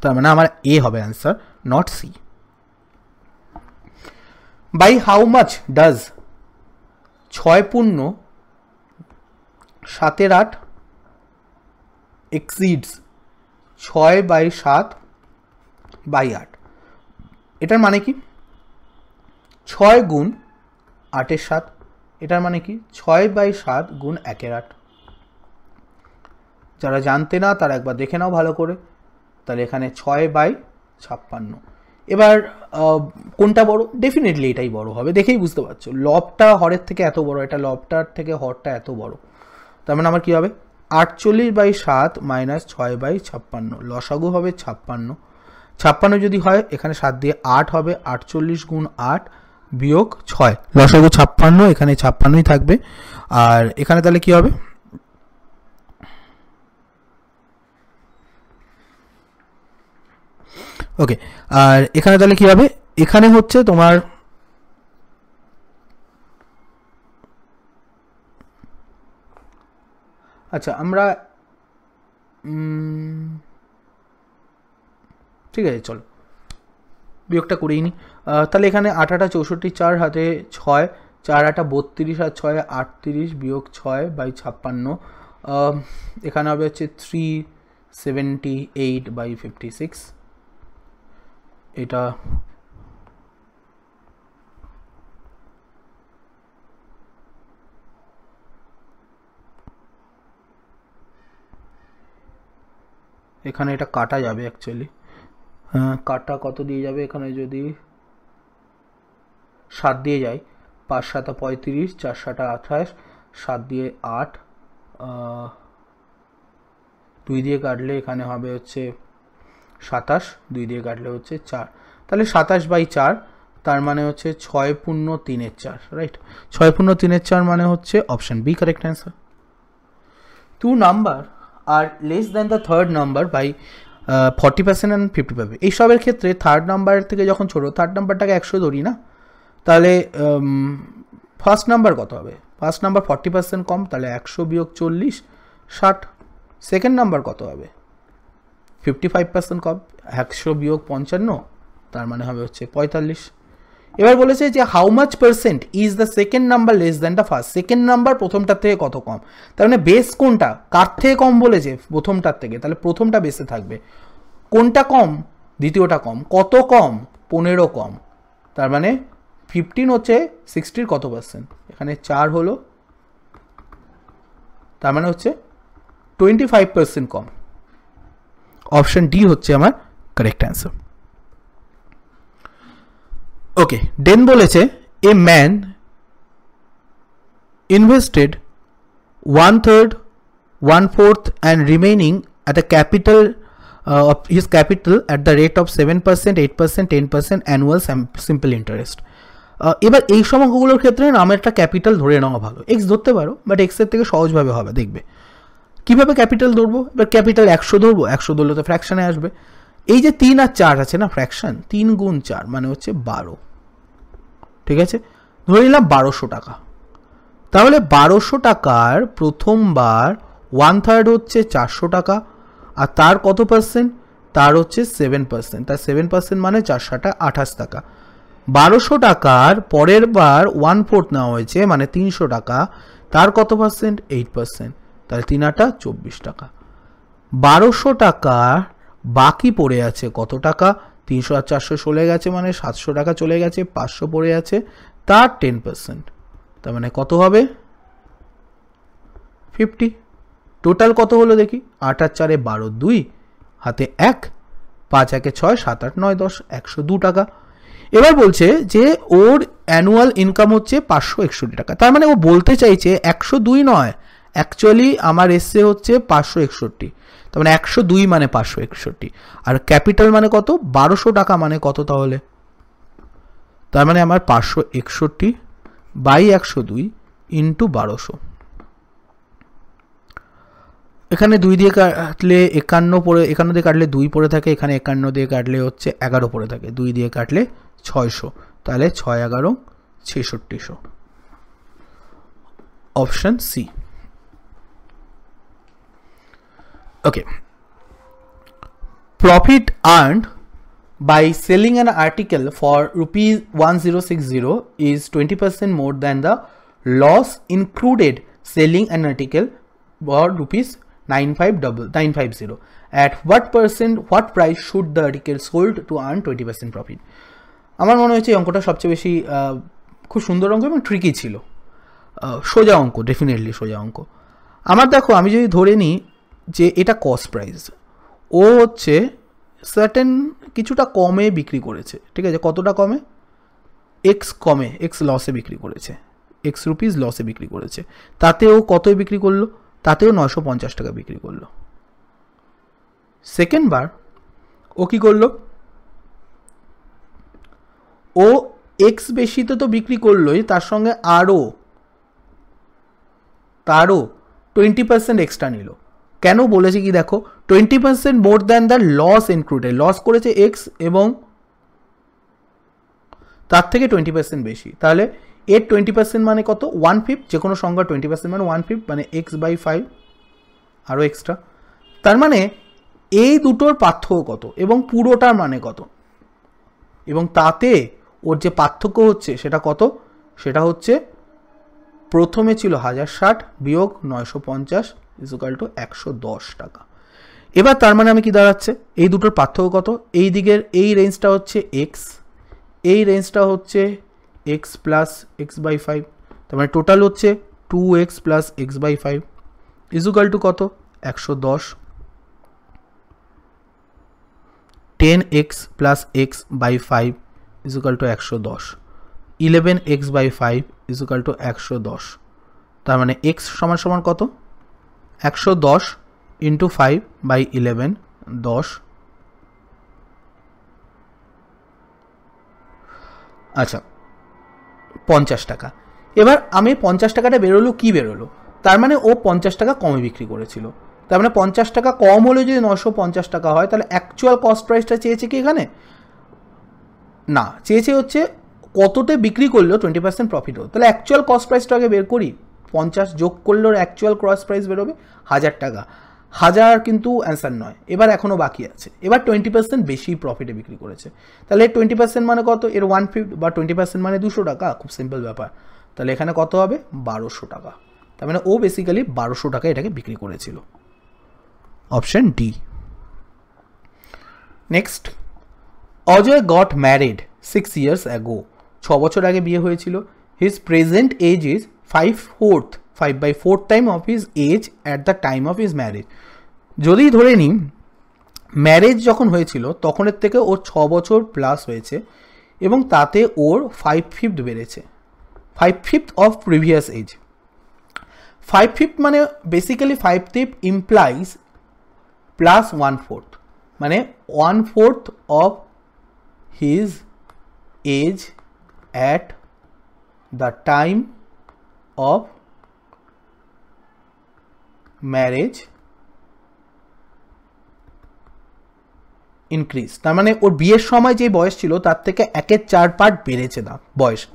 তার মানে আমার এ হবে answer not C by how much does ছয় পূর্ণ সাতের আট এক্সিডস ছয় বাই সাত বাই আট? এটার মানে কি? ছয় গুণ আটের সাত। এটার মানে কি? ছয় বাই সাত গুণ একের আট। যারা জানতে না, তারা একবার দেখে নাও ভালো করে। তাহলে এখানে ছয় বাই ছাপ্পান্ন। এবার কোনটা বড়? ডেফিনেটলি এটাই বড় হবে। দেখেই বুঝতে পারছ। লবটা হরের থেকে এত বড়, এটা লবটার থেকে হরটা এত বড়। তার মানে আমার কি হবে? আটচল্লিশ বাই সাত মাইনাস ছয় বাই ছাপ্পান্ন। লসাগু হবে ছাপ্পান্ন। ছাপ্পান্ন যদি হয়, এখানে সাত দিয়ে আট হবে। আটচল্লিশ গুণ আট বিয়োগ ছয়। লসাগু ছাপ্পান্ন এখানে ছাপ্পান্নই থাকবে। আর এখানে তাহলে কি হবে? ওকে আর এখানে তাহলে কি হবে? এখানে হচ্ছে তোমার আচ্ছা আমরা ঠিক আছে চলো। বিয়োগটা করেই নি। আহ, তাহলে এখানে আট আটা চৌষট্টি, চার হাতে ছয়, চার আটা বত্রিশ আর ছয় আটত্রিশ বিয়োগ ছয় বাই ছাপ্পান্ন। এখানে হবে হচ্ছে three seventy eight by fifty six এটা এখানে এটা কাটা যাবে অ্যাকচুয়ালি কাটা কত দিয়ে যাবে? এখানে যদি সাত দিয়ে যায়। পাঁচ সাতা পঁয়ত্রিশ, চার সাতা আঠাশ, সাত দিয়ে আট দুই দিয়ে কাটলে এখানে হবে হচ্ছে সাতাশ, দুই দিয়ে কাটলে হচ্ছে চার। তাহলে সাতাশ বাই চার, তার মানে হচ্ছে ছয় পূর্ণ তিনের চার রাইট ছয় পূর্ণ তিনের চার মানে হচ্ছে option B correct answer two number are less than the third number by forty percent and fifty পাবে এইসবের ক্ষেত্রে থার্ড নাম্বার থেকে যখন ছোটো থার্ড নাম্বারটাকে একশো ধরি না? তাহলে ফার্স্ট নাম্বার কত হবে? ফার্স্ট নাম্বার ফর্টি পার্সেন্ট কম, তাহলে একশো বিয়োগ চল্লিশ, ষাট। সেকেন্ড নাম্বার কত হবে? ফিফটি ফাইভ পার্সেন্ট কম, একশো বিয়োগ পঞ্চান্ন, তার মানে হবে হচ্ছে পঁয়তাল্লিশ। এবার বলেছে যে how much percent is the second number less than the first second number প্রথমটার থেকে কত কম? তার মানে বেস কোনটা? কার থেকে কম বলেছে প্রথমটার থেকে? তাহলে প্রথমটা বেসে থাকবে। কোনটা কম? দ্বিতীয়টা কম। কত কম? পনেরো কম। তার মানে ফিফটিন হচ্ছে সিক্সটির কত পার্সেন্ট এখানে চার হলো, তার মানে হচ্ছে টোয়েন্টি ফাইভ পার্সেন্ট কম। অপশন ডি হচ্ছে আমার কারেক্ট অ্যান্সার ওকে ডেন বলেছে a man invested one third one fourth and remaining at the capital of his capital at the rate of seven percent eight percent ten percent annual simple interest এবার এই সংখ্যাগুলোর ক্ষেত্রে না আমার একটা capital ধরে নেওয়া ভালো। এক্স ধরতে পারো বাট এক্সের থেকে সহজভাবে হবে, দেখবে। কীভাবে ক্যাপিটাল ধরবো? এবার ক্যাপিটাল একশো ধরবো, একশো ধরলে তো ফ্র্যাকশানে আসবে। এই যে তিন আর চার আছে না ফ্র্যাকশন তিন গুণ চার মানে হচ্ছে বারো। ঠিক আছে? ধরে নিলাম বারোশো টাকা। তাহলে বারোশো টাকার প্রথমবার ওয়ান থার্ড হচ্ছে চারশো টাকা, আর তার কত পার্সেন্ট তার হচ্ছে সেভেন পার্সেন্ট তার সেভেন পার্সেন্ট মানে চারশোটা আঠাশ টাকা। বারোশো টাকার পরের বার ওয়ান ফোর্থ নেওয়া হয়েছে মানে তিনশো টাকা। তার কত পার্সেন্ট এইট পার্সেন্ট তাহলে তিন আটা চব্বিশ টাকা। বারোশো টাকা বাকি পড়ে আছে কত টাকা? তিনশো আর চারশো চলে গেছে মানে সাতশো টাকা চলে গেছে, পাঁচশো পড়ে আছে। তার টেন পার্সেন্ট তার মানে কত হবে? ফিফটি টোটাল কত হলো দেখি? আট আর চারে বারো দুই, হাতে এক। পাঁচ একে ছয়, সাত আট নয় দশ, একশো দু টাকা। এবার বলছে যে ওর অ্যানুয়াল ইনকাম হচ্ছে পাঁচশো একষট্টি টাকা। তার মানে ও বলতে চাইছে একশো দুই নয় অ্যাকচুয়ালি আমার এসছে হচ্ছে পাঁচশো একষট্টি। তার মানে একশো দুই মানে পাঁচশো একষট্টি। আর ক্যাপিটাল মানে কত? বারোশো টাকা মানে কত তাহলে? তার মানে আমার পাঁচশো একষট্টি বাই একশো দুই ইন্টু বারোশো। এখানে দুই দিয়ে কাটলে একান্ন পড়ে, একান্ন দিয়ে কাটলে দুই পড়ে থাকে, এখানে একান্ন দিয়ে কাটলে হচ্ছে এগারো পড়ে থাকে। দুই দিয়ে কাটলে ছয়শো তাহলে ছয় এগারো ছেষট্টিশো option C okay profit earned by selling an article for rupees 1060 is 20% more than the loss included selling an article for rupees 950 at what percent what price should the article sold to earn 20% profit আমার মনে হয়েছে এই অঙ্কটা সবচেয়ে বেশি খুব সুন্দর অঙ্ক এবং ট্রিকি ছিল। সোজা অঙ্ক ডেফিনেটলি সোজা অঙ্ক। আমার দেখো, আমি যদি ধরে নিই যে এটা কস্ট প্রাইস ও হচ্ছে সার্টেন কিছুটা কমে বিক্রি করেছে, ঠিক আছে? কতটা কমে? এক্স কমে এক্স লসে বিক্রি করেছে। এক্স রুপিস লসে বিক্রি করেছে। তাতেও কতই বিক্রি করল? তাতেও নয়শো পঞ্চাশ টাকা বিক্রি করল। সেকেন্ড বার, ও কী করল? ও এক্স বেশিতে তো বিক্রি করলোই, তার সঙ্গে আরও, তারও টোয়েন্টি পার্সেন্ট এক্সট্রা নিল। কেন বলেছে কি দেখো twenty percent more than the loss included loss করেছে এক্স এবং তার থেকে টোয়েন্টি পার্সেন্ট বেশি। তাহলে এর টোয়েন্টি পার্সেন্ট মানে কত? ওয়ান ফিফ যে কোনো সংখ্যা টোয়েন্টি পার্সেন্ট মানে ওয়ান ফিফ মানে এক্স বাই ফাইভ আরও এক্সট্রা তার মানে এই দুটোর পার্থক্য কত? এবং পুরোটার মানে কত? এবং তাতে ওর যে পার্থক্য হচ্ছে সেটা কত? সেটা হচ্ছে প্রথমে ছিল হাজার ষাট বিয়োগ নয়শো পঞ্চাশ ইজুকাল টু একশো দশ টাকা। এবার তার মানে আমি কি দাঁড়াচ্ছে? এই দুটোর পার্থক্য কত? এই দিকের এই রেঞ্জটা হচ্ছে এক্স এই রেঞ্জটা হচ্ছে x plus x by five তার মানে টোটাল হচ্ছে two x plus x by five equal to কত? একশো দশ। Ten x plus x by five equal to একশো দশ। Eleven x by five equal to একশো দশ। তার মানে এক্স সমান সমান কত? একশো দশ ইন্টু ফাইভ বাই ইলেভেন দশ। আচ্ছা পঞ্চাশ টাকা। এবার আমি পঞ্চাশ টাকাটা বেরোলো, কি বেরোলো? তার মানে ও পঞ্চাশ টাকা কমে বিক্রি করেছিল। তার মানে পঞ্চাশ টাকা কম হলে যদি নশো পঞ্চাশ টাকা হয়, তাহলে অ্যাকচুয়াল কস্ট প্রাইসটা চেয়েছে কি এখানে? না, চেয়েছে হচ্ছে কততে বিক্রি করলেও টোয়েন্টি পার্সেন্ট প্রফিট হলো তাহলে অ্যাকচুয়াল কস্ট প্রাইসটা আগে বের করি, পঞ্চাশ যোগ করলেও অ্যাকচুয়াল ক্রস প্রাইস বেরোবে হাজার টাকা। হাজার কিন্তু অ্যান্সার নয়, এবার এখনও বাকি আছে। এবার টোয়েন্টি পার্সেন্ট বেশি প্রফিটে বিক্রি করেছে। তাহলে টোয়েন্টি পার্সেন্ট মানে কত? এর ওয়ান ফিফটি বা টোয়েন্টি পার্সেন্ট মানে দুশো টাকা, খুব সিম্পল ব্যাপার। তাহলে এখানে কত হবে? বারোশো টাকা। তার মানে ও বেসিক্যালি বারোশো টাকা এটাকে বিক্রি করেছিল। Option D next Ajay got married six years ago ছ বছর আগে বিয়ে হয়েছিল। His present age is five fourth five by fourth time of his age at the time of his marriage যদি ধরে নিই ম্যারেজ যখন হয়েছিল, তখনের থেকে ওর ছ বছর প্লাস হয়েছে এবং তাতে ওর ফাইভ ফিফথ বেড়েছে। Five fifth of previous age five fifth মানে basically five fifth implies plus one fourth মানে one fourth of his age at the time of marriage increase তার মানে ওর বিয়ের সময় যে বয়স ছিল, তার থেকে একের চার পার্ট বেড়েছে না বয়স।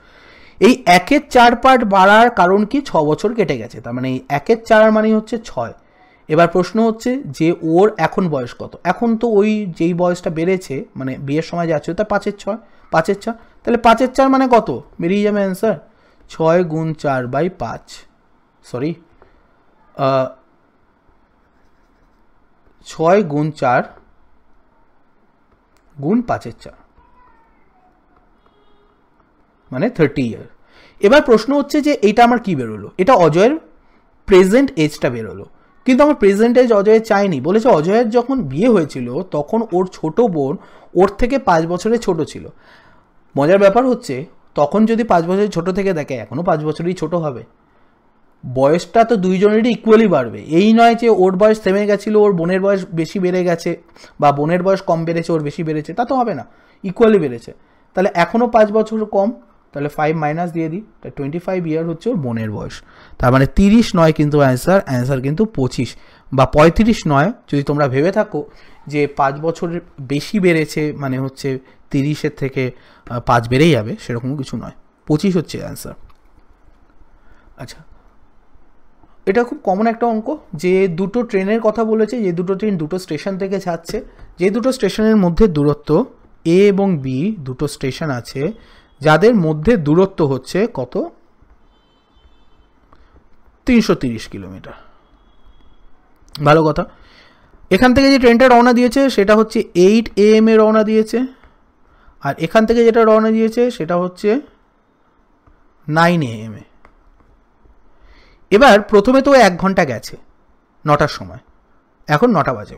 এই একের চার পার্ট বাড়ার কারণ কি? ছ বছর কেটে গেছে। তার মানে এই একের চার মানে হচ্ছে ছয়। এবার প্রশ্ন হচ্ছে যে ওর এখন বয়স কত? এখন তো ওই যেই বয়সটা বেড়েছে মানে বিয়ের সময় যাচ্ছে তার পাঁচের ছয়, পাঁচের চার। তাহলে পাঁচের চার মানে কত? বেরিয়ে যাবে অ্যান্সার ছয় গুণ চার বাই পাঁচ। সরি ছয় গুণ চার গুণ পাঁচের চার। মানে থার্টি ইয়ার এবার প্রশ্ন হচ্ছে যে এটা আমার কি বেরোলো? এটা অজয়ের প্রেজেন্ট এজটা বেরোলো। কিন্তু আমার প্রেজেন্ট এজ অজয়ের চাইনি বলেছে অজয়ের যখন বিয়ে হয়েছিল, তখন ওর ছোট বোন ওর থেকে পাঁচ বছরের ছোট ছিল। মজার ব্যাপার হচ্ছে, তখন যদি পাঁচ বছরের ছোট থেকে দেখে এখনও পাঁচ বছরই ছোট হবে। বয়সটা তো দুইজনেরই ইকুয়ালি বাড়বে। এই নয় যে ওর বয়স থেমে গেছিল, ওর বোনের বয়স বেশি বেড়ে গেছে, বা বোনের বয়স কম বেড়েছে, ওর বেশি বেড়েছে, তা তো হবে না। ইকুয়ালি বেড়েছে। তাহলে এখনও পাঁচ বছর কম তাহলে ফাইভ মাইনাস দিয়ে দিই তাহলে টোয়েন্টি ফাইভ ইয়ার হচ্ছে ওর বোনের বয়স। তার মানে তিরিশ নয় কিন্তু অ্যান্সার অ্যান্সার কিন্তু পঁচিশ। বা পঁয়ত্রিশ নয়, যদি তোমরা ভেবে থাকো যে পাঁচ বছরের বেশি বেড়েছে মানে হচ্ছে তিরিশের থেকে পাঁচ বেড়েই যাবে সেরকম কিছু নয়। পঁচিশ হচ্ছে অ্যান্সার আচ্ছা এটা খুব কমন একটা অঙ্ক যে দুটো ট্রেনের কথা বলেছে, যে দুটো ট্রেন দুটো স্টেশন থেকে যাচ্ছে। যে দুটো স্টেশনের মধ্যে দূরত্ব এ এবং বি দুটো স্টেশন আছে। যাদের মধ্যে দূরত্ব হচ্ছে কত? তিনশো তিরিশ কিলোমিটার। ভালো কথা। এখান থেকে যে ট্রেনটা রওনা দিয়েছে, সেটা হচ্ছে এইট এ এম এ রওনা দিয়েছে। আর এখান থেকে যেটা রওনা দিয়েছে, সেটা হচ্ছে নাইন এ এম এ। এবার প্রথমে তো এক ঘণ্টা গেছে, নটার সময়। এখন নটা বাজে।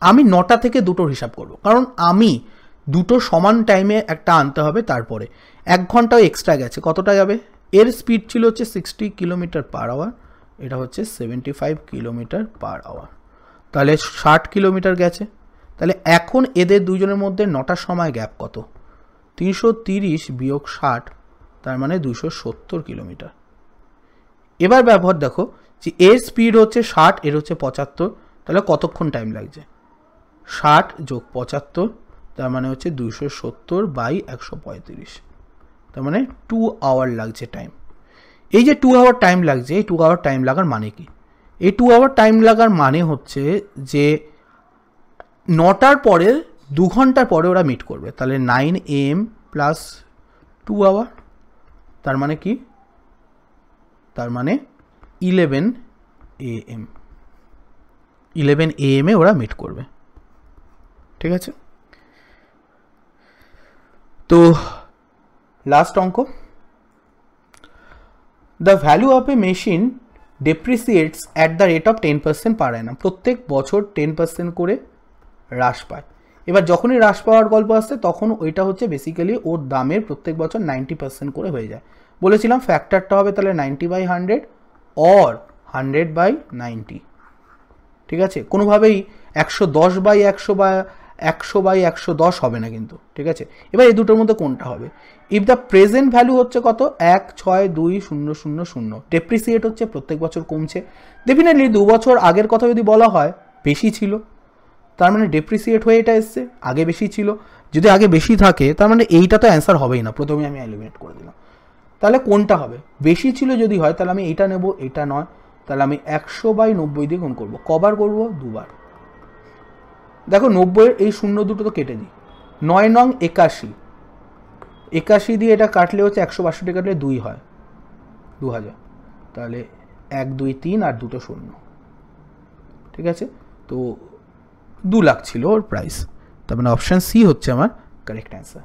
আমি নটা থেকে দুটোর হিসাব করব। কারণ আমি দুটো সমান টাইমে একটা আনতে হবে তারপরে। এক ঘন্টাও এক্সট্রা গেছে। কতটা যাবে? এর স্পিড ছিল হচ্ছে সিক্সটি কিলোমিটার পার আওয়ার এটা হচ্ছে seventy five kilometre per hour তাহলে ষাট কিলোমিটার গেছে। তাহলে এখন এদের দুজনের মধ্যে নটার সময় গ্যাপ কত? তিনশো তিরিশ বিয়োগ ষাট, তার মানে দুশো সত্তর কিলোমিটার এবার ব্যবহার দেখো যে এর স্পিড হচ্ছে ষাট, এর হচ্ছে পঁচাত্তর। তাহলে কতক্ষণ টাইম লাগছে? ষাট যোগ পঁচাত্তর তার মানে হচ্ছে দুইশো সত্তর বাই একশো পঁয়ত্রিশ। তার মানে টু আওয়ার লাগছে টাইম এই যে টু আওয়ার টাইম লাগছে, এই টু আওয়ার টাইম লাগার মানে কি? এই টু আওয়ার টাইম লাগার মানে হচ্ছে যে নটার পরে, দু ঘণ্টার পরে ওরা মিট করবে। তাহলে nine AM plus two hour তার মানে কি? তার মানে eleven A M eleven A এমে ওরা মিট করবে। ঠিক আছে? তো লাস্ট অঙ্ক the value of a machine depreciates at the rate of ten percent per annum প্রত্যেক বছর টেন পার্সেন্ট করে হ্রাস পায়। এবার যখনই হ্রাস পাওয়ার গল্প আসছে, তখন ওইটা হচ্ছে বেসিক্যালি ওর দামের প্রত্যেক বছর নাইনটি পার্সেন্ট করে হয়ে যায়। বলেছিলাম ফ্যাক্টরটা হবে তাহলে ninety by hundred or hundred by ninety ঠিক আছে? কোনোভাবেই একশো দশ বাই একশো বা একশো বাই একশো দশ হবে না কিন্তু, ঠিক আছে? এবার এই দুটোর মধ্যে কোনটা হবে? ইফ দ্য প্রেজেন্ট ভ্যালু হচ্ছে কত? এক, ছয়, দুই, শূন্য শূন্য শূন্য। ডেপ্রিসিয়েট হচ্ছে প্রত্যেক বছর কমছে। ডেফিনেটলি দু বছর আগের কথা যদি বলা হয়, বেশি ছিল। তার মানে ডেপ্রিসিয়েট হয়ে এটা এসছে, আগে বেশি ছিল। যদি আগে বেশি থাকে, তার মানে এইটা তো অ্যান্সার হবেই না। প্রথমে আমি এলিমিনেট করে দিলাম। তাহলে কোনটা হবে? বেশি ছিল যদি হয়, তাহলে আমি এইটা নেব, এটা নয়। তাহলে আমি একশো বাই নব্বই দিয়ে গুণ করব। কবার করব? দুবার। দেখো নব্বইয়ের এই শূন্য দুটো তো কেটে দিই নয় নং একাশি। একাশি দিয়ে এটা কাটলে হচ্ছে একশো বাষট্টি কাটলে দুই হয়। দু হাজার। তাহলে এক, দুই, তিন আর দুটো শূন্য। ঠিক আছে? তো দু লাখ ছিল ওর প্রাইস তার মানে অপশান সি হচ্ছে আমার কারেক্ট অ্যান্সার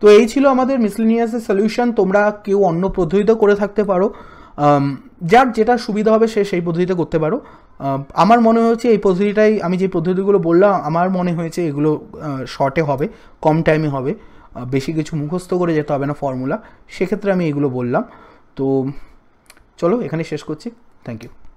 তো এই ছিল আমাদের মিসলিনিয়াসের সলিউশন তোমরা কেউ অন্য পদ্ধতিতে করে থাকতে পারো। যার যেটা সুবিধা হবে সে সেই পদ্ধতিতে করতে পারো। আমার মনে হয়েছে এই পদ্ধতিটাই, আমি যে পদ্ধতিগুলো বললাম, আমার মনে হয়েছে এগুলো শর্টে হবে, কম টাইমে হবে। বেশি কিছু মুখস্থ করে যেতে হবে না ফর্মুলা সেক্ষেত্রে আমি এগুলো বললাম। তো, চলো, এখানে শেষ করছি। Thank you